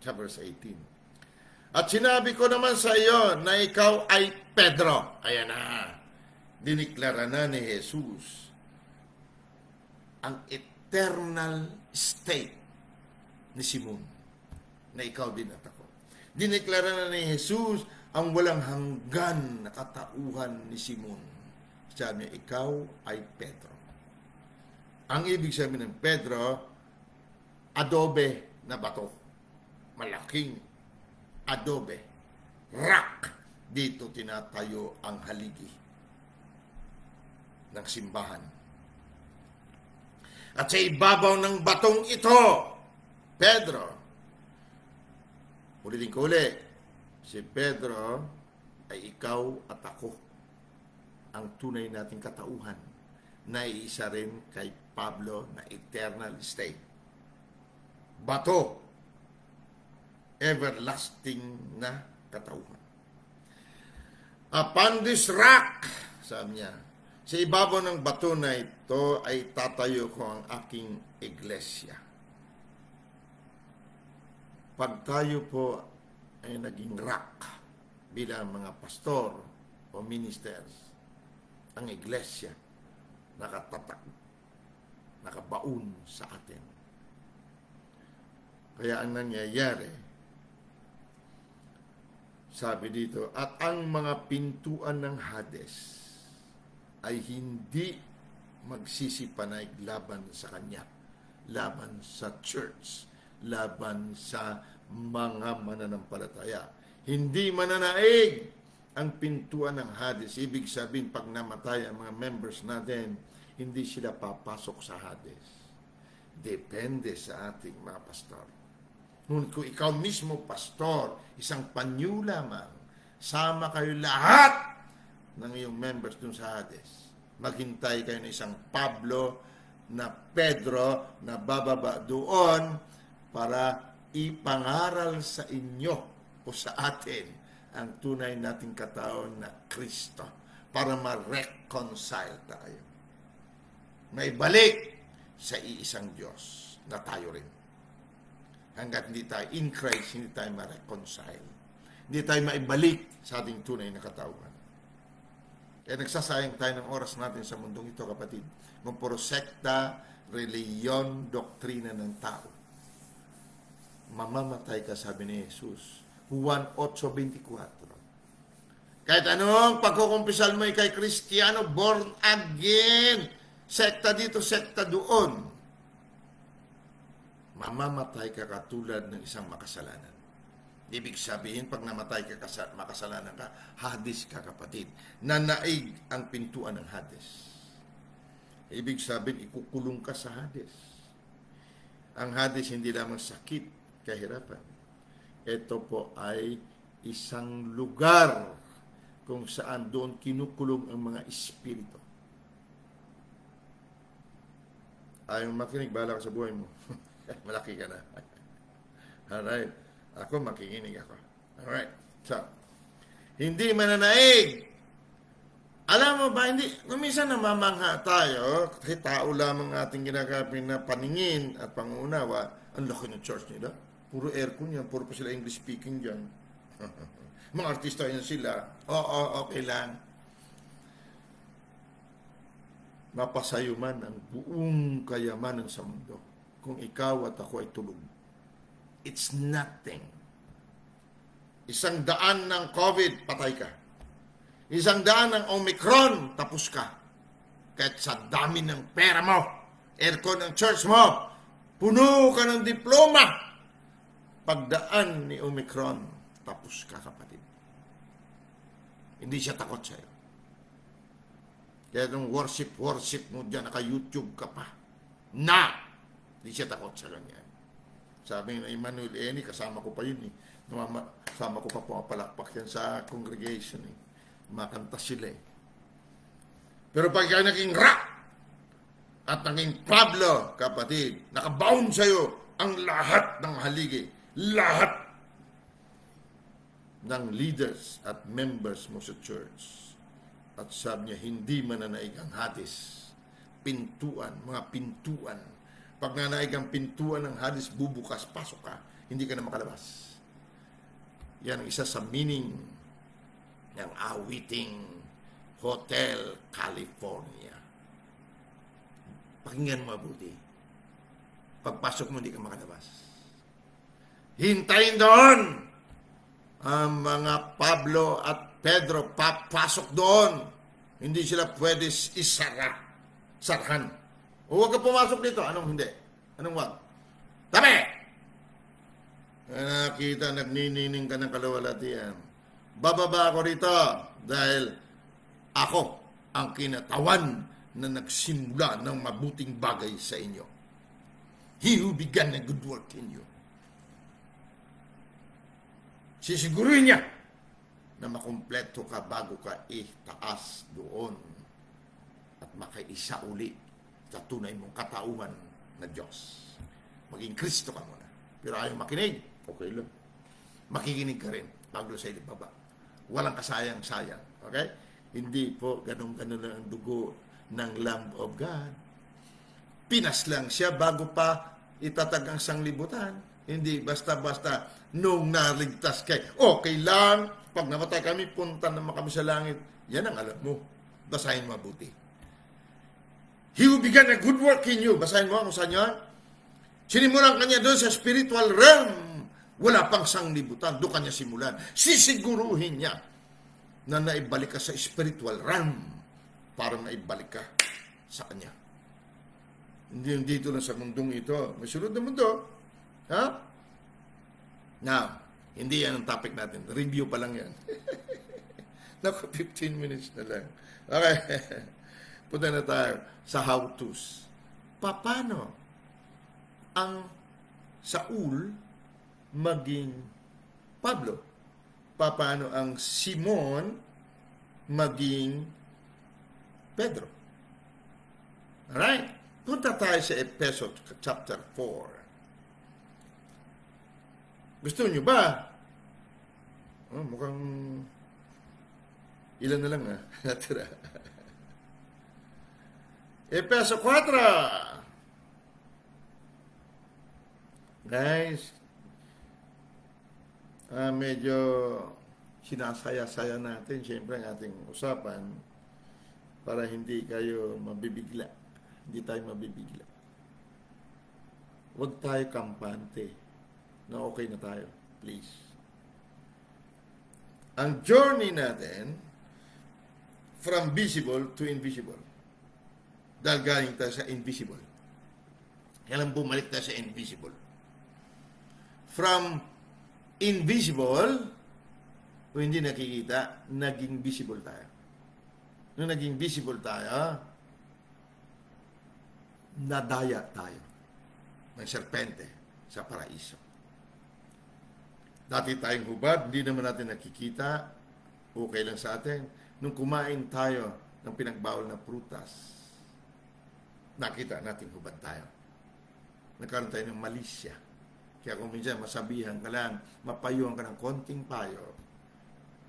Verse 18. At sinabi ko naman sa iyo na ikaw ay Pedro. Ayan na. Diniklara na ni Jesus ang eternal state ni Simon na ikaw din at ako. Dineklara na ni Jesus ang walang hanggan na katauhan ni Simon. Sabi niya, ikaw ay Pedro. Ang ibig sabihin ng Pedro, adobe na bato. Malaking adobe. Rock. Dito tinatayo ang haligi ng simbahan. At sa ibabaw ng batong ito, Pedro. Ulitin ko uli. Si Pedro ay ikaw at ako ang tunay nating katauhan na iisa rin kay Pablo na eternal state. Bato, everlasting na katauhan. Upon this rock, sabi niya, sa ibabaw ng bato na ito ay tatayo ko ang aking iglesia pag tayo po ay naging rock bilang mga pastor o ministers, ang iglesia nakatatak, nakabaon sa atin. Kaya ang nangyayari, sabi dito, at ang mga pintuan ng Hades ay hindi magsisipanay laban sa kanya, laban sa church laban sa mga mananampalataya. Hindi mananaig ang pintuan ng Hades. Ibig sabihin, pag namatay ang mga members natin, hindi sila papasok sa Hades. Depende sa ating mga pastor. Ngunit kung ikaw mismo, pastor, isang panyo lamang, sama kayo lahat ng iyong members dun sa Hades. Maghintay kayo ng isang Pablo na Pedro na bababa doon para ipangaral sa inyo o sa atin ang tunay nating kataon na Kristo para ma-reconcile tayo. May balik sa iisang Diyos na tayo rin. Hanggat hindi tayo in Christ, hindi tayo ma-reconcile. Hindi tayo maibalik sa ating tunay na katawan. Kaya nagsasayang tayo ng oras natin sa mundong ito, kapatid. Kung puro sekta, reliyon, doktrina ng tao. Mamamatay ka, sabi ni Jesus. Juan 8.24 Kahit anong pagkukumpisal mo kay Kristiyano, born again, sekta dito, sekta doon, mamamatay ka katulad ng isang makasalanan. Ibig sabihin, pag namatay ka, makasalanan ka, hadis ka kapatid. Nanaig ang pintuan ng hadis. Ibig sabihin, ikukulong ka sa hadis. Ang hadis hindi lamang sakit, kahirapan. Ito po ay isang lugar kung saan doon kinukulong ang mga espiritu. Ayaw makinig, bahala ka sa buhay mo. Malaki ka na. Alright. Ako, makikinig ako. Alright. So, hindi mananaig. Alam mo ba, hindi, minsan namamangha tayo, kasi tao lamang ating ginagapin na paningin at pangunawa, ang laki ng church nila. Puro aircon yan, puro pa sila English speaking dyan. Mga artista yan sila. Oo, okay lang. Mapasayo man ang buong kayamanan sa mundo kung ikaw at ako ay tulog. It's nothing. Isang daan ng COVID, patay ka. Isang daan ng Omicron, tapos ka. Kahit sa dami ng pera mo, aircon ng church mo, puno ka ng diploma. Pagdaan ni Omicron, tapos ka kapatid. Hindi siya takot sa'yo. Kaya nung worship, worship mo dyan, naka-YouTube ka pa. Na! Hindi siya takot sa kanya. Sabi ni Emmanuel Eni, kasama ko pa yun eh. Numama, kasama ko pa pumapalakpak yan sa congregation eh. Makanta sila eh. Pero pag ka naging rock at naging Pablo, kapatid, nakabound sa'yo ang lahat ng haligi. Lahat ng leaders at members mo sa church. At sabi niya, hindi mananaig ang hadis. Pintuan, mga pintuan pag nanaig ang pintuan ng hadis, bubukas, pasok ka, hindi ka na makalabas. Yan ang isa sa meaning ng awiting Hotel California. Pakinggan mo mabuti. Pagpasok mo, hindi ka makalabas. Hintayin doon ang mga Pablo at Pedro papasok doon. Hindi sila pwede isara. Sarhan. O huwag ka pumasok dito. Anong hindi? Anong wag? Dami! Nakita, nagninining ka ng kalawalatian. Bababa ako rito dahil ako ang kinatawan na nagsimula ng mabuting bagay sa inyo. He who began a good work in you. Sisigurin niya na makumpleto ka bago ka itaas doon at makaisa uli sa tunay mong katauhan na Diyos. Maging Kristo ka muna. Pero ayaw makinig, okay lang. Makikinig ka rin bago sa ilibaba. Walang kasayang-sayang. Okay? Hindi po ganun-ganun ang dugo ng Lamb of God. Pinas lang siya bago pa itatag ang sanglibutan. Hindi basta-basta nung naligtas kay, okay lang, pag namatay kami, punta naman kami sa langit. Yan ang alam mo. Basahin mabuti. He who began a good work in you. Basahin mo kung saan yan. Sinimulan kanya doon sa spiritual realm. Wala pang sanglibutan. Doon kanya simulan. Sisiguruhin niya na naibalik ka sa spiritual realm para naibalik ka sa kanya. Hindi yung dito lang sa mundong ito. May sunod na mundo. Ha? Now, hindi yan ang topic natin. Review pa lang yan. Naku, 15 minutes na lang. Okay. Punta na tayo sa how-tos. Paano ang Saul maging Pablo? Paano ang Simon maging Pedro? Alright? Punta tayo sa Epeso chapter 4. Gusto nyo ba Oh, mukhang ilan na lang ah. Natira. Epeso 4. Guys, ah, medyo sinasaya-saya natin siyempre ang ating usapan para hindi kayo mabibigla. Hindi tayo mabibigla. Huwag tayo kampante na okay na tayo. Please. Ang journey natin from visible to invisible. Dahil galing tayo sa invisible. Kailan bumalik tayo sa invisible. From invisible, kung hindi nakikita, naging visible tayo. Nung naging visible tayo, nadaya tayo ng serpente sa paraiso. Dati tayong hubad, hindi naman natin nakikita, okay lang sa atin. Nung kumain tayo ng pinagbawal na prutas, nakita natin hubad tayo. Nagkaroon tayo ng malisya. Kaya kung minsan masabihan ka lang, mapayuhan ka ng konting payo,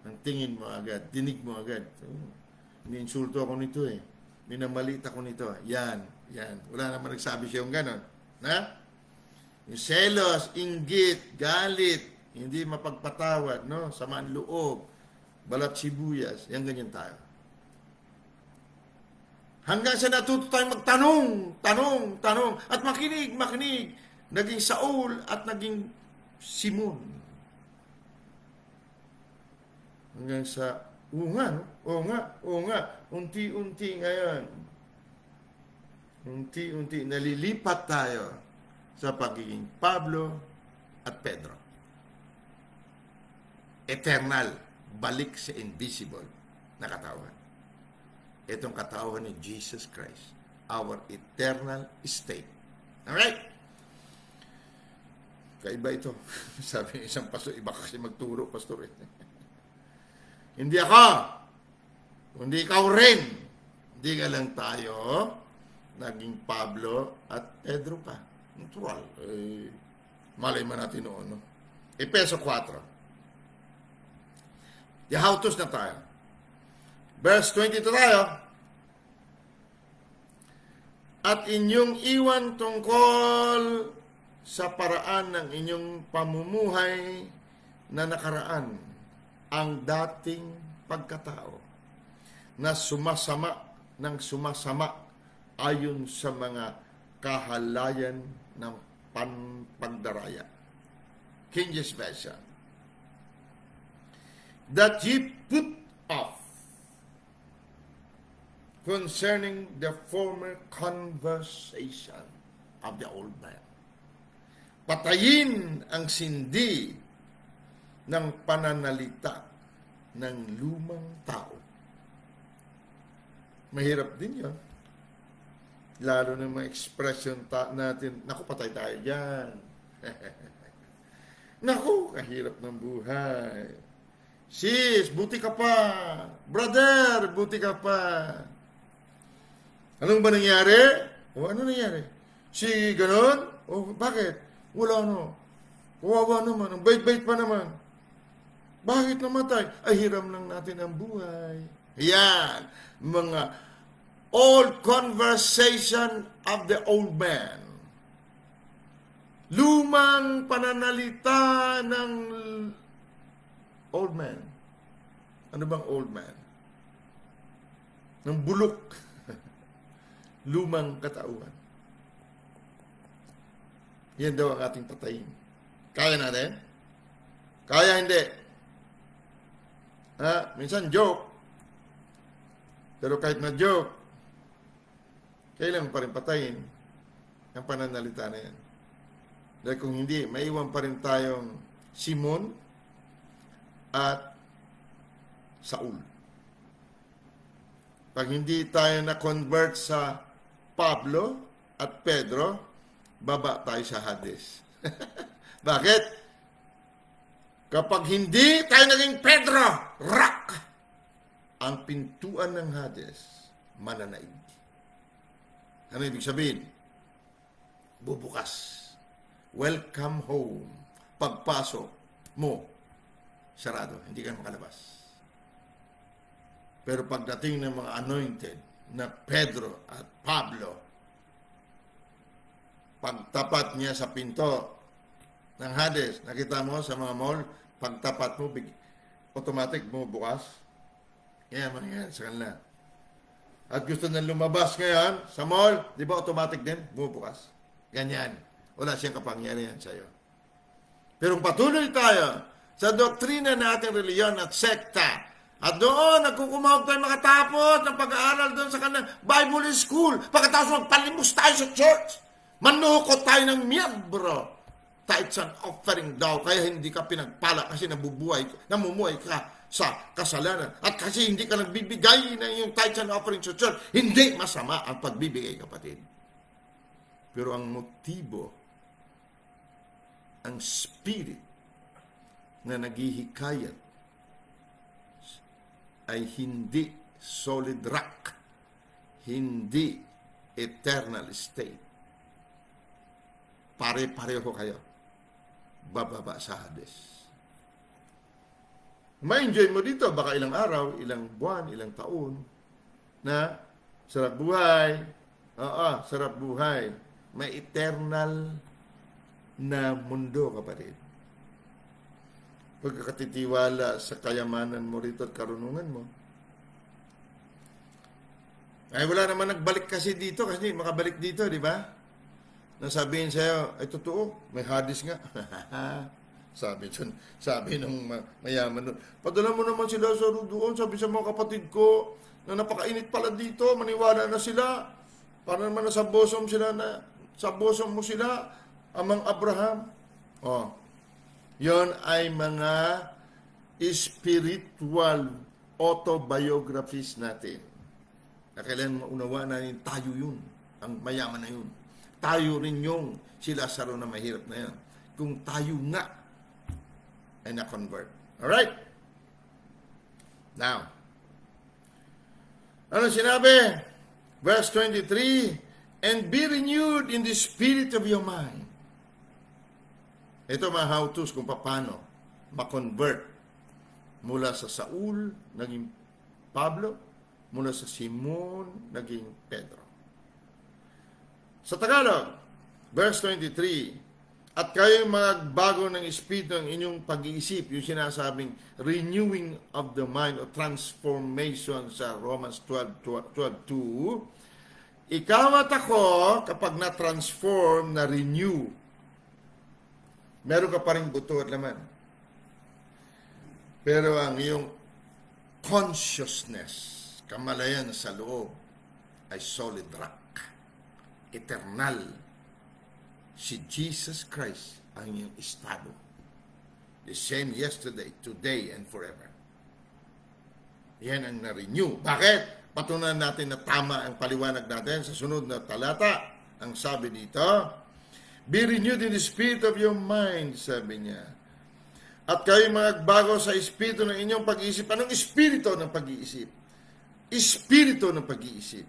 ang tingin mo agad, dinig mo agad. Oh, Ni-insulto ako nito eh. Minamalit ako nito. Yan, yan. Wala naman nagsabi siya yung ganon. Na? Yung selos, inggit, galit, hindi mapagpatawad, no? Samaan loob, balat sibuyas, yan ganyan tayo. Hanggang sa natuto tayong magtanong, tanong, tanong, at makinig, makinig. Naging Saul at naging Simon. Hanggang sa, oo nga, no? oo nga, oo nga, unti-unti ngayon. Unti-unti, nalilipat tayo sa pagiging Pablo at Pedro. Eternal, balik sa invisible na katawan. Itong katawan ni Jesus Christ, our eternal state. Alright? Kaiba ito. Sabi ng isang pastor, iba kasi magturo, pastor. Eh. Hindi ako. Kundi ikaw rin. Hindi ka lang tayo naging Pablo at Pedro pa. Natural. Eh, malay man natin noon. No? Epeso 4. Yahautos na tayo. Verse 22 tayo. At inyong iwan tungkol sa paraan ng inyong pamumuhay na nakaraan ang dating pagkatao na sumasama ng sumasama ayon sa mga kahalayan ng panpagdaraya. King James Version. That ye put off concerning the former conversation of the old man. Patayin ang sindi ng pananalita ng lumang tao. Mahirap din yan. Lalo na mga expression ta- natin, naku, patay tayo dyan. naku, kahirap ng buhay. Sis, buti ka pa. Brother, buti ka pa. Anong ba nangyari? O ano nangyari? Si ganon? O bakit? Wala no. Kawawa naman. Ang bait-bait pa naman. Bakit namatay? Ay, hiram lang natin ang buhay. Yan. Mga old conversation of the old man. Lumang pananalita ng old man. Ano bang old man? Ng bulok. Lumang katauhan. Yan daw ang ating patayin. Kaya natin? Kaya hindi. Ha? Minsan joke. Pero kahit na joke, kailangan pa rin patayin ang pananalita na yan. Dahil kung hindi, maiwan pa rin tayong Simon at Saul. Pag hindi tayo na-convert sa Pablo at Pedro, baba tayo sa Hades. Bakit? Kapag hindi tayo naging Pedro, rock, ang pintuan ng Hades, mananaig. Ano ibig sabihin? Bubukas. Welcome home. Pagpasok mo sarado. Hindi ka makalabas. Pero pagdating ng mga anointed na Pedro at Pablo, pagtapat niya sa pinto ng Hades, nakita mo sa mga mall, pagtapat mo, big, automatic bumubukas. Kaya mangyayari sa kanila. At gusto nang lumabas ngayon sa mall, di ba automatic din, bumubukas. Ganyan. Wala siyang kapangyarihan sa iyo. Pero patuloy tayo sa doktrina nating reliyon at sekta, at doon, nagkukumahog tayo makatapos ng pag-aaral doon sa kanang Bible School. Pagkatapos magpalimos tayo sa church. Manukot tayo ng miyembro. Tithes and offering daw, kaya hindi ka pinagpala kasi nabubuhay, namumuhay ka sa kasalanan. At kasi hindi ka nagbibigay ng iyong tithes and offering sa church, hindi masama ang pagbibigay, kapatid. Pero ang motibo ang spirit na naghihikayat ay hindi solid rock, hindi eternal state. Pare-pareho kayo. Bababa sa Hades. Ma-enjoy mo dito, baka ilang araw, ilang buwan, ilang taon, na sarap buhay, oo, sarap buhay, may eternal na mundo, kapatid. Pagkakatitiwala sa kayamanan mo rito at karunungan mo. Ay, wala naman nagbalik kasi dito, kasi makabalik dito, di ba? Nasabihin sa'yo, ay totoo, may hadis nga. sabi dyan, sabi ng mayaman doon. Padala mo naman sila sa doon, sabi sa mga kapatid ko, na napakainit pala dito, maniwala na sila. Para naman na sa bosom sila na, sa bosom mo sila, amang Abraham. Oh. Yon ay mga spiritual autobiographies natin. Na kailan maunawa natin, tayo yun. Ang mayaman na yun. Tayo rin yung sila saro na mahirap na yan. Kung tayo nga ay na-convert. Alright? Now, ano sinabi? Verse 23, And be renewed in the spirit of your mind ito mga how-tos kung paano ma-convert mula sa Saul, naging Pablo, mula sa Simon, naging Pedro. Sa Tagalog, verse 23, At kayo magbago ng espiritu ng inyong pag-iisip, yung sinasabing renewing of the mind o transformation sa Romans 12, 12, 2, ikaw at ako, kapag na-transform, na-renew, meron ka pa rin buto at laman. Pero ang iyong consciousness, kamalayan sa loob, ay solid rock. Eternal. Si Jesus Christ ang iyong estado. The same yesterday, today, and forever. Yan ang na-renew. Bakit? Patunan natin na tama ang paliwanag natin sa sunod na talata. Ang sabi dito, Be renewed in the spirit of your mind, sabi niya. At kayo magbago sa espiritu ng inyong pag-iisip. Anong espiritu ng pag-iisip? Espiritu ng pag-iisip.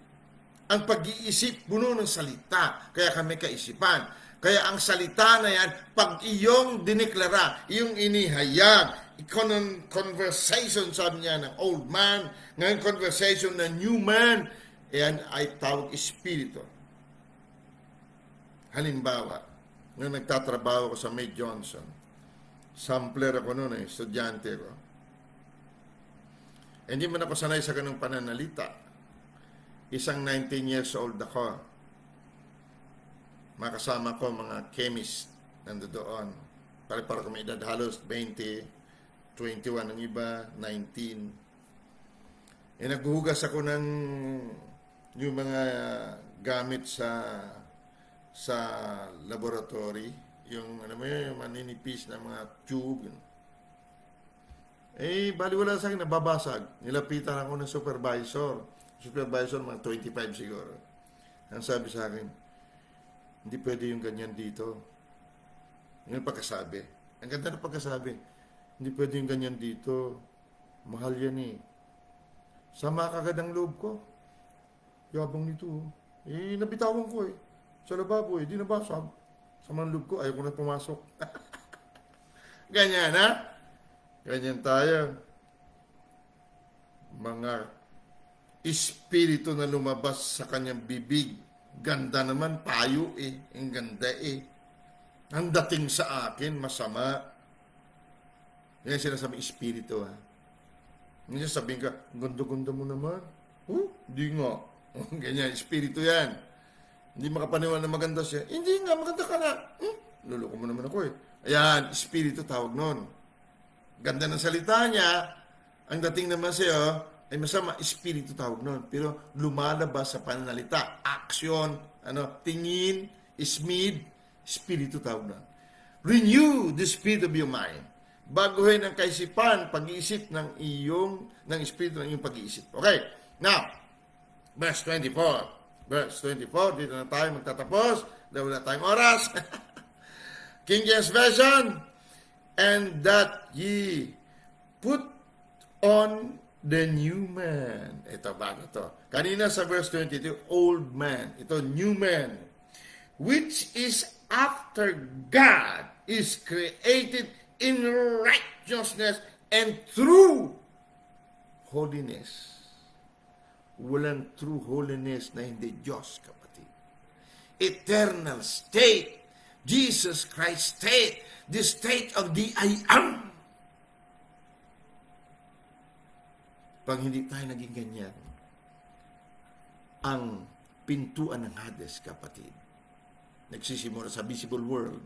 Ang pag-iisip, puno ng salita. Kaya kami kaisipan. Kaya ang salita na yan, pag iyong diniklara, iyong inihayag, conversation, sabi niya, ng old man, ngayon conversation ng new man, yan ay tawag espiritu. Halimbawa, nung nagtatrabaho ko sa May Johnson. Sampler ako noon eh, estudyante ko. Hindi man ako sanay sa ganung pananalita. Isang 19 years old ako. Makasama ko mga chemist nandoon. Pare-para kami edad halos 20, 21 ang iba, 19. Eh naghuhugas ako ng yung mga gamit sa sa laboratory, yung ano mo yun, yung maninipis na mga tube. Yun. Eh, baliwala sa akin, nababasag. Nilapitan ako ng supervisor. Supervisor, mga 25 siguro. Ang sabi sa akin, hindi pwede yung ganyan dito. Yung pagkasabi. Ang ganda ng pagkasabi. Hindi pwede yung ganyan dito. Mahal yan eh. Sama kagad ang loob ko. Yabang nito. Eh, nabitawan ko eh. Sa lababo eh, di nabasag. Sa manlub ko, ayaw ko na pumasok. Ganyan, ha? Ganyan tayo. Mga espiritu na lumabas sa kanyang bibig. Ganda naman, payo eh. Ang ganda eh. Ang dating sa akin, masama. Yan sinasabi, espiritu ha. Hindi sabihin ka, ganda-ganda mo naman. Oh, di nga. Ganyan, espiritu yan. Hindi makapaniwala na maganda siya. Hindi nga, maganda ka na. Hmm? Luloko mo naman ako eh. Ayan, espiritu tawag nun. Ganda ng salita niya. Ang dating naman sa'yo, ay masama, espiritu tawag nun. Pero lumalabas sa pananalita, action, ano, tingin, ismid, espiritu tawag nun. Renew the spirit of your mind. Baguhin ang kaisipan, pag-iisip ng iyong, ng espiritu ng iyong pag-iisip. Okay, now, verse 24. Verse 24, dito na tayo magtatapos. Dahil wala tayong oras. King James Version, and that ye put on the new man. Ito, bago to. Kanina sa verse 22, old man. Ito, new man. Which is after God is created in righteousness and true holiness. Walang true holiness na hindi Diyos, kapatid. Eternal state. Jesus Christ state. The state of the I am. Pag hindi tayo naging ganyan, ang pintuan ng Hades, kapatid, nagsisimula sa visible world,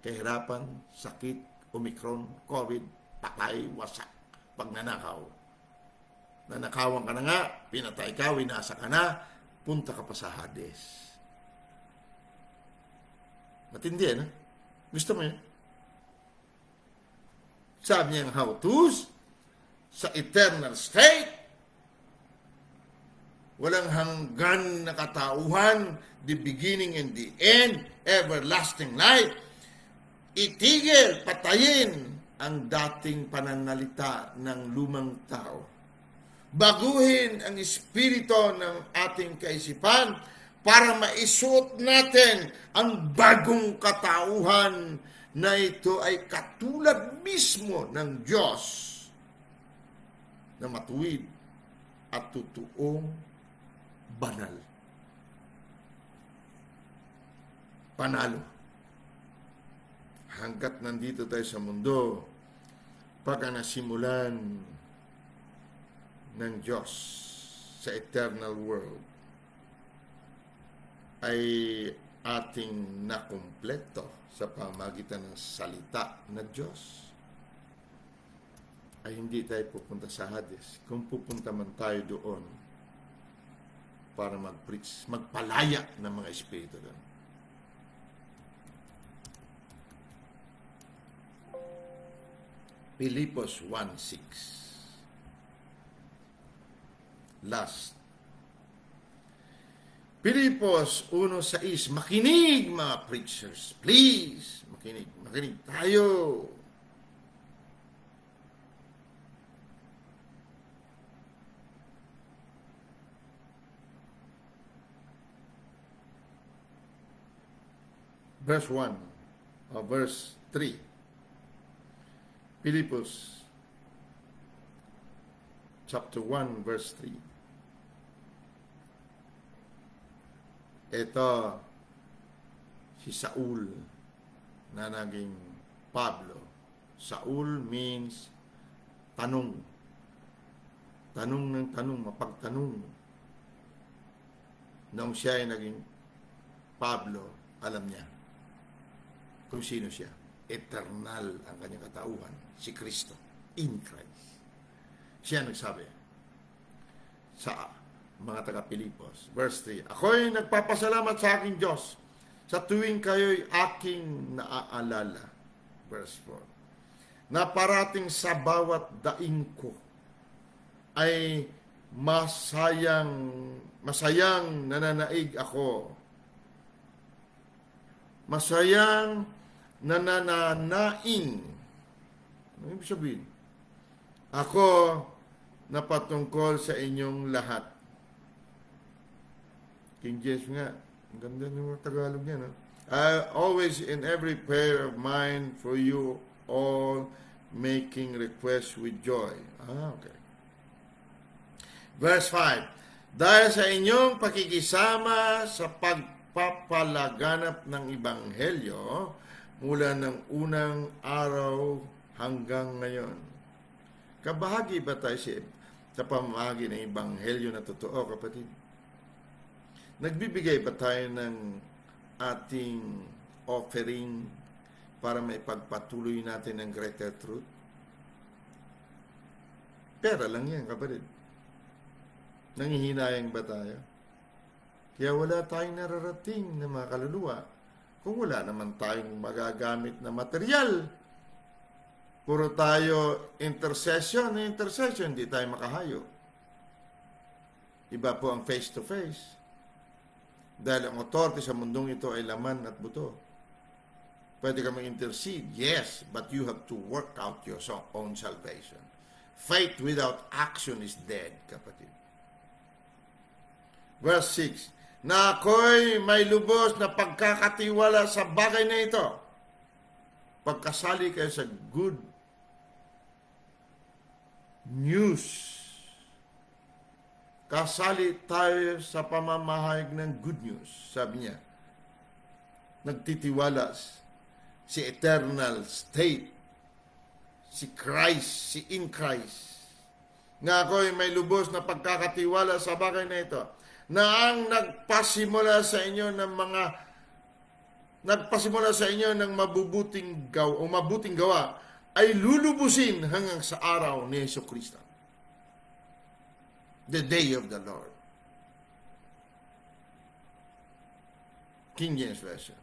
kahirapan, sakit, Omicron, COVID, patay, wasak, pagnanakaw. Nanakawan ka na nga, pinatay ka, winasa ka na, punta ka pa sa Hades. Matindi, ano? Gusto mo yan? Sabi niya how to's, sa eternal state. Walang hanggan na katauhan, the beginning and the end, everlasting life. Itigil, patayin ang dating pananalita ng lumang tao. Baguhin ang espiritu ng ating kaisipan para maisuot natin ang bagong katauhan na ito ay katulad mismo ng Diyos na matuwid at totoong banal. Panalo. Hanggat nandito tayo sa mundo, pagka nasimulan ng Diyos sa eternal world, ay ating nakumpleto sa pamagitan ng salita na Diyos ay hindi tayo pupunta sa Hades. Kung pupunta man tayo doon para mag-preach, magpalaya ng mga espiritu doon. Pilipos 1.6 Last. Pilipos 1.6 Makinig mga preachers. Please, makinig. Makinig tayo. verse 1 or verse 3. Philippus chapter 1 verse 3. Ito si Saul na naging Pablo. Saul means tanong. Tanong ng tanong, mapagtanong. Nung siya ay naging Pablo, alam niya kung sino siya. Eternal ang kanyang katauhan, si Kristo, in Christ. Siya nagsabi sa mga taga-Pilipos. Verse 3, Ako'y nagpapasalamat sa aking Diyos sa tuwing kayo'y aking naaalala. Verse 4, na parating sa bawat daing ko ay masayang masayang nananaig ako masayang nanananaing. Ano ibig sabihin? Ako napatungkol sa inyong lahat. King James nga. Ang ganda ng Tagalog niya, no? I always in every prayer of mine for you all making requests with joy. Ah, okay. Verse 5, Dahil sa inyong pakikisama sa pagpapalaganap ng Ibanghelyo mula ng unang araw hanggang ngayon. Kabahagi ba tayo si, sa pamahagi ng Ibanghelyo na totoo, kapatid? Nagbibigay ba tayo ng ating offering para may pagpatuloy natin ang greater truth? Pera lang yan, kapatid. Nangihinayang ba tayo? Kaya wala tayong nararating na mga kaluluwa kung wala naman tayong magagamit na material. Puro tayo intercession, intercession, hindi tayo makahayo. Iba po ang face-to-face. Dahil ang authority sa mundong ito ay laman at buto. Pwede ka mag-intercede, yes, but you have to work out your own salvation. Faith without action is dead, kapatid. Verse 6, Na ako'y may lubos na pagkakatiwala sa bagay na ito. Pagkasali kayo sa good news. Kasali tayo sa pamamahayag ng good news, sabi niya. Nagtitiwala si eternal state si Christ, si in Christ. Nga ako'y may lubos na pagkakatiwala sa bagay na ito, na ang nagpasimula sa inyo ng mga nagpasimula sa inyo ng mabubuting gawa o mabuting gawa ay lulubusin hanggang sa araw ni Yeso Kristo. The day of the Lord. King James Version.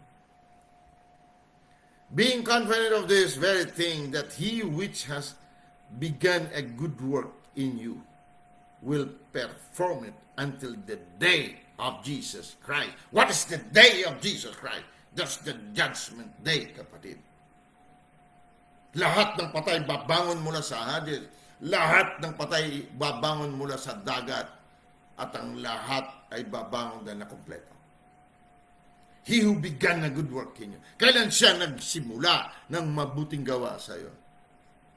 Being confident of this very thing, that he which has begun a good work in you will perform it until the day of Jesus Christ. What is the day of Jesus Christ? That's the judgment day, kapatid. Lahat ng patay babangon mula sa Hades. Lahat ng patay babangon mula sa dagat. At ang lahat ay babangon na na kompleto. He who began a good work in you. Kailan siya nagsimula ng mabuting gawa sa iyo?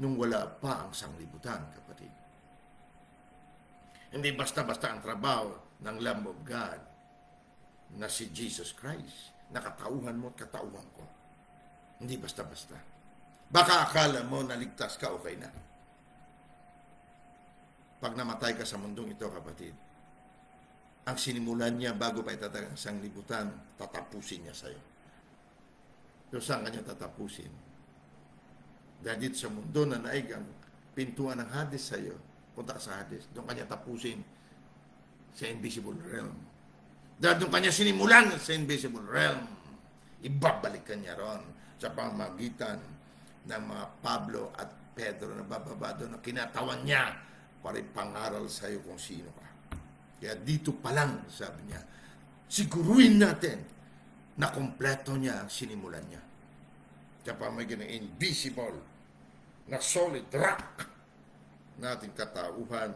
Nung wala pa ang sanglibutan, kapatid. Hindi basta-basta ang trabaho ng Lamb of God na si Jesus Christ. Nakatauhan mo at katauhan ko. Hindi basta-basta. Baka akala mo naligtas ka, okay na. Pag namatay ka sa mundong ito, kapatid, ang sinimulan niya bago pa itatag ang sanglibutan, tatapusin niya sa'yo. Pero saan kanya tatapusin? Dahil dito sa mundo na naig ang pintuan ng Hades sa'yo, punta sa Hades, doon kanya tapusin sa invisible realm. Dahil doon kanya sinimulan sa invisible realm, ibabalik ka niya ron sa pamagitan ng mga Pablo at Pedro na bababa doon na kinatawan niya para ipangaral sa iyo kung sino ka. Kaya dito pa lang, sabi niya, siguruin natin na kompleto niya ang sinimulan niya. Kaya pamagyan ng invisible na solid rock nating katauhan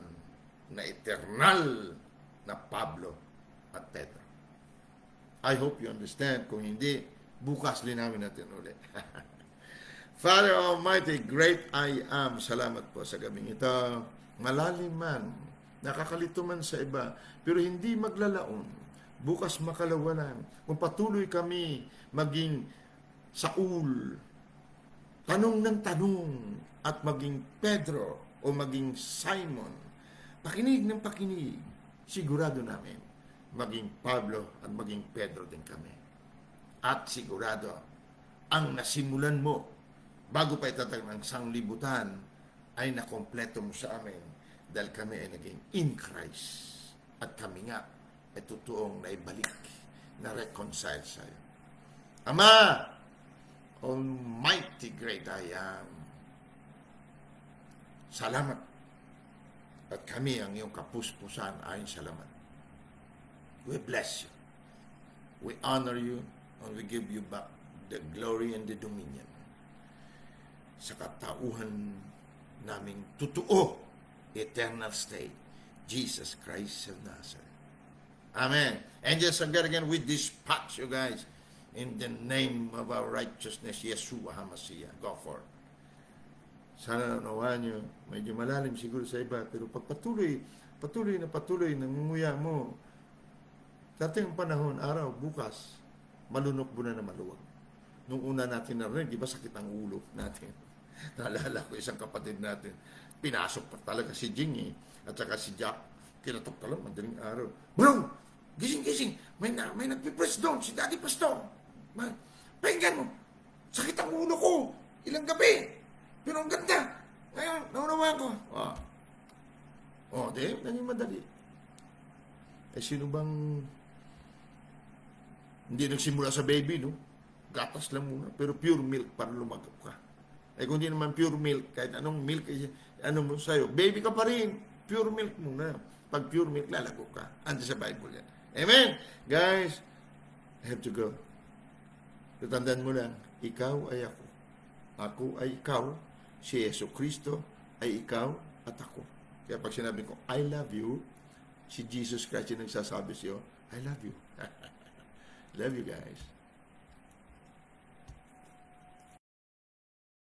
na eternal na Pablo at Pedro. I hope you understand. Kung hindi, bukas linawin natin ulit. Father Almighty, great I am. Salamat po sa gabing ito. Malalim man, nakakalito man sa iba, pero hindi maglalaon. Bukas makalawanan. Kung patuloy kami maging Saul, tanong ng tanong, at maging Pedro o maging Simon, pakinig ng pakinig, sigurado namin, maging Pablo at maging Pedro din kami. At sigurado, ang nasimulan mo bago pa itatag ng sanglibutan ay nakompleto mo sa amin dahil kami ay naging in Christ. At kami nga ay totoong naibalik, na reconcile sa iyo. Ama, Almighty great I am. Salamat. At kami ang iyong kapuspusan ayon sa laman. We bless you. We honor you and we give you back the glory and the dominion sa katauhan naming totoo, eternal state, Jesus Christ of Nazareth. Amen. Angels of God again, we dispatch you guys in the name of our righteousness, Yeshua HaMashiach. Go for it. Sana nawaan nyo, medyo malalim siguro sa iba, pero pag patuloy, na patuloy, nangunguya mo, dating panahon, araw, bukas, malunok mo na na maluwag. Nung una natin narinig, di ba sakit ang ulo natin? Naalala ko isang kapatid natin, pinasok pa talaga si Jing eh, at saka si Jack, kinatok talaga madaling araw. Bro, gising, gising, may, na, may nagpipress doon, si Daddy Pastor. Ma, pakinggan mo, sakit ang ulo ko, ilang gabi, pero ang ganda. Ngayon, naunawaan ko. Ah. Oh, di, naging madali. Eh, sino bang hindi nagsimula sa baby, no? Gatas lang muna, pero pure milk para lumagap ka. Eh kung hindi naman pure milk, kahit anong milk, eh, ano mo sa'yo, baby ka pa rin, pure milk muna. Pag pure milk, lalago ka. Andi sa Bible yan. Amen? Guys, I have to go. Tatandaan mo lang, ikaw ay ako. Ako ay ikaw. Si Yeso Kristo ay ikaw at ako. Kaya pag sinabi ko, I love you, si Jesus Christ yung nagsasabi sa'yo, I love you. love you guys.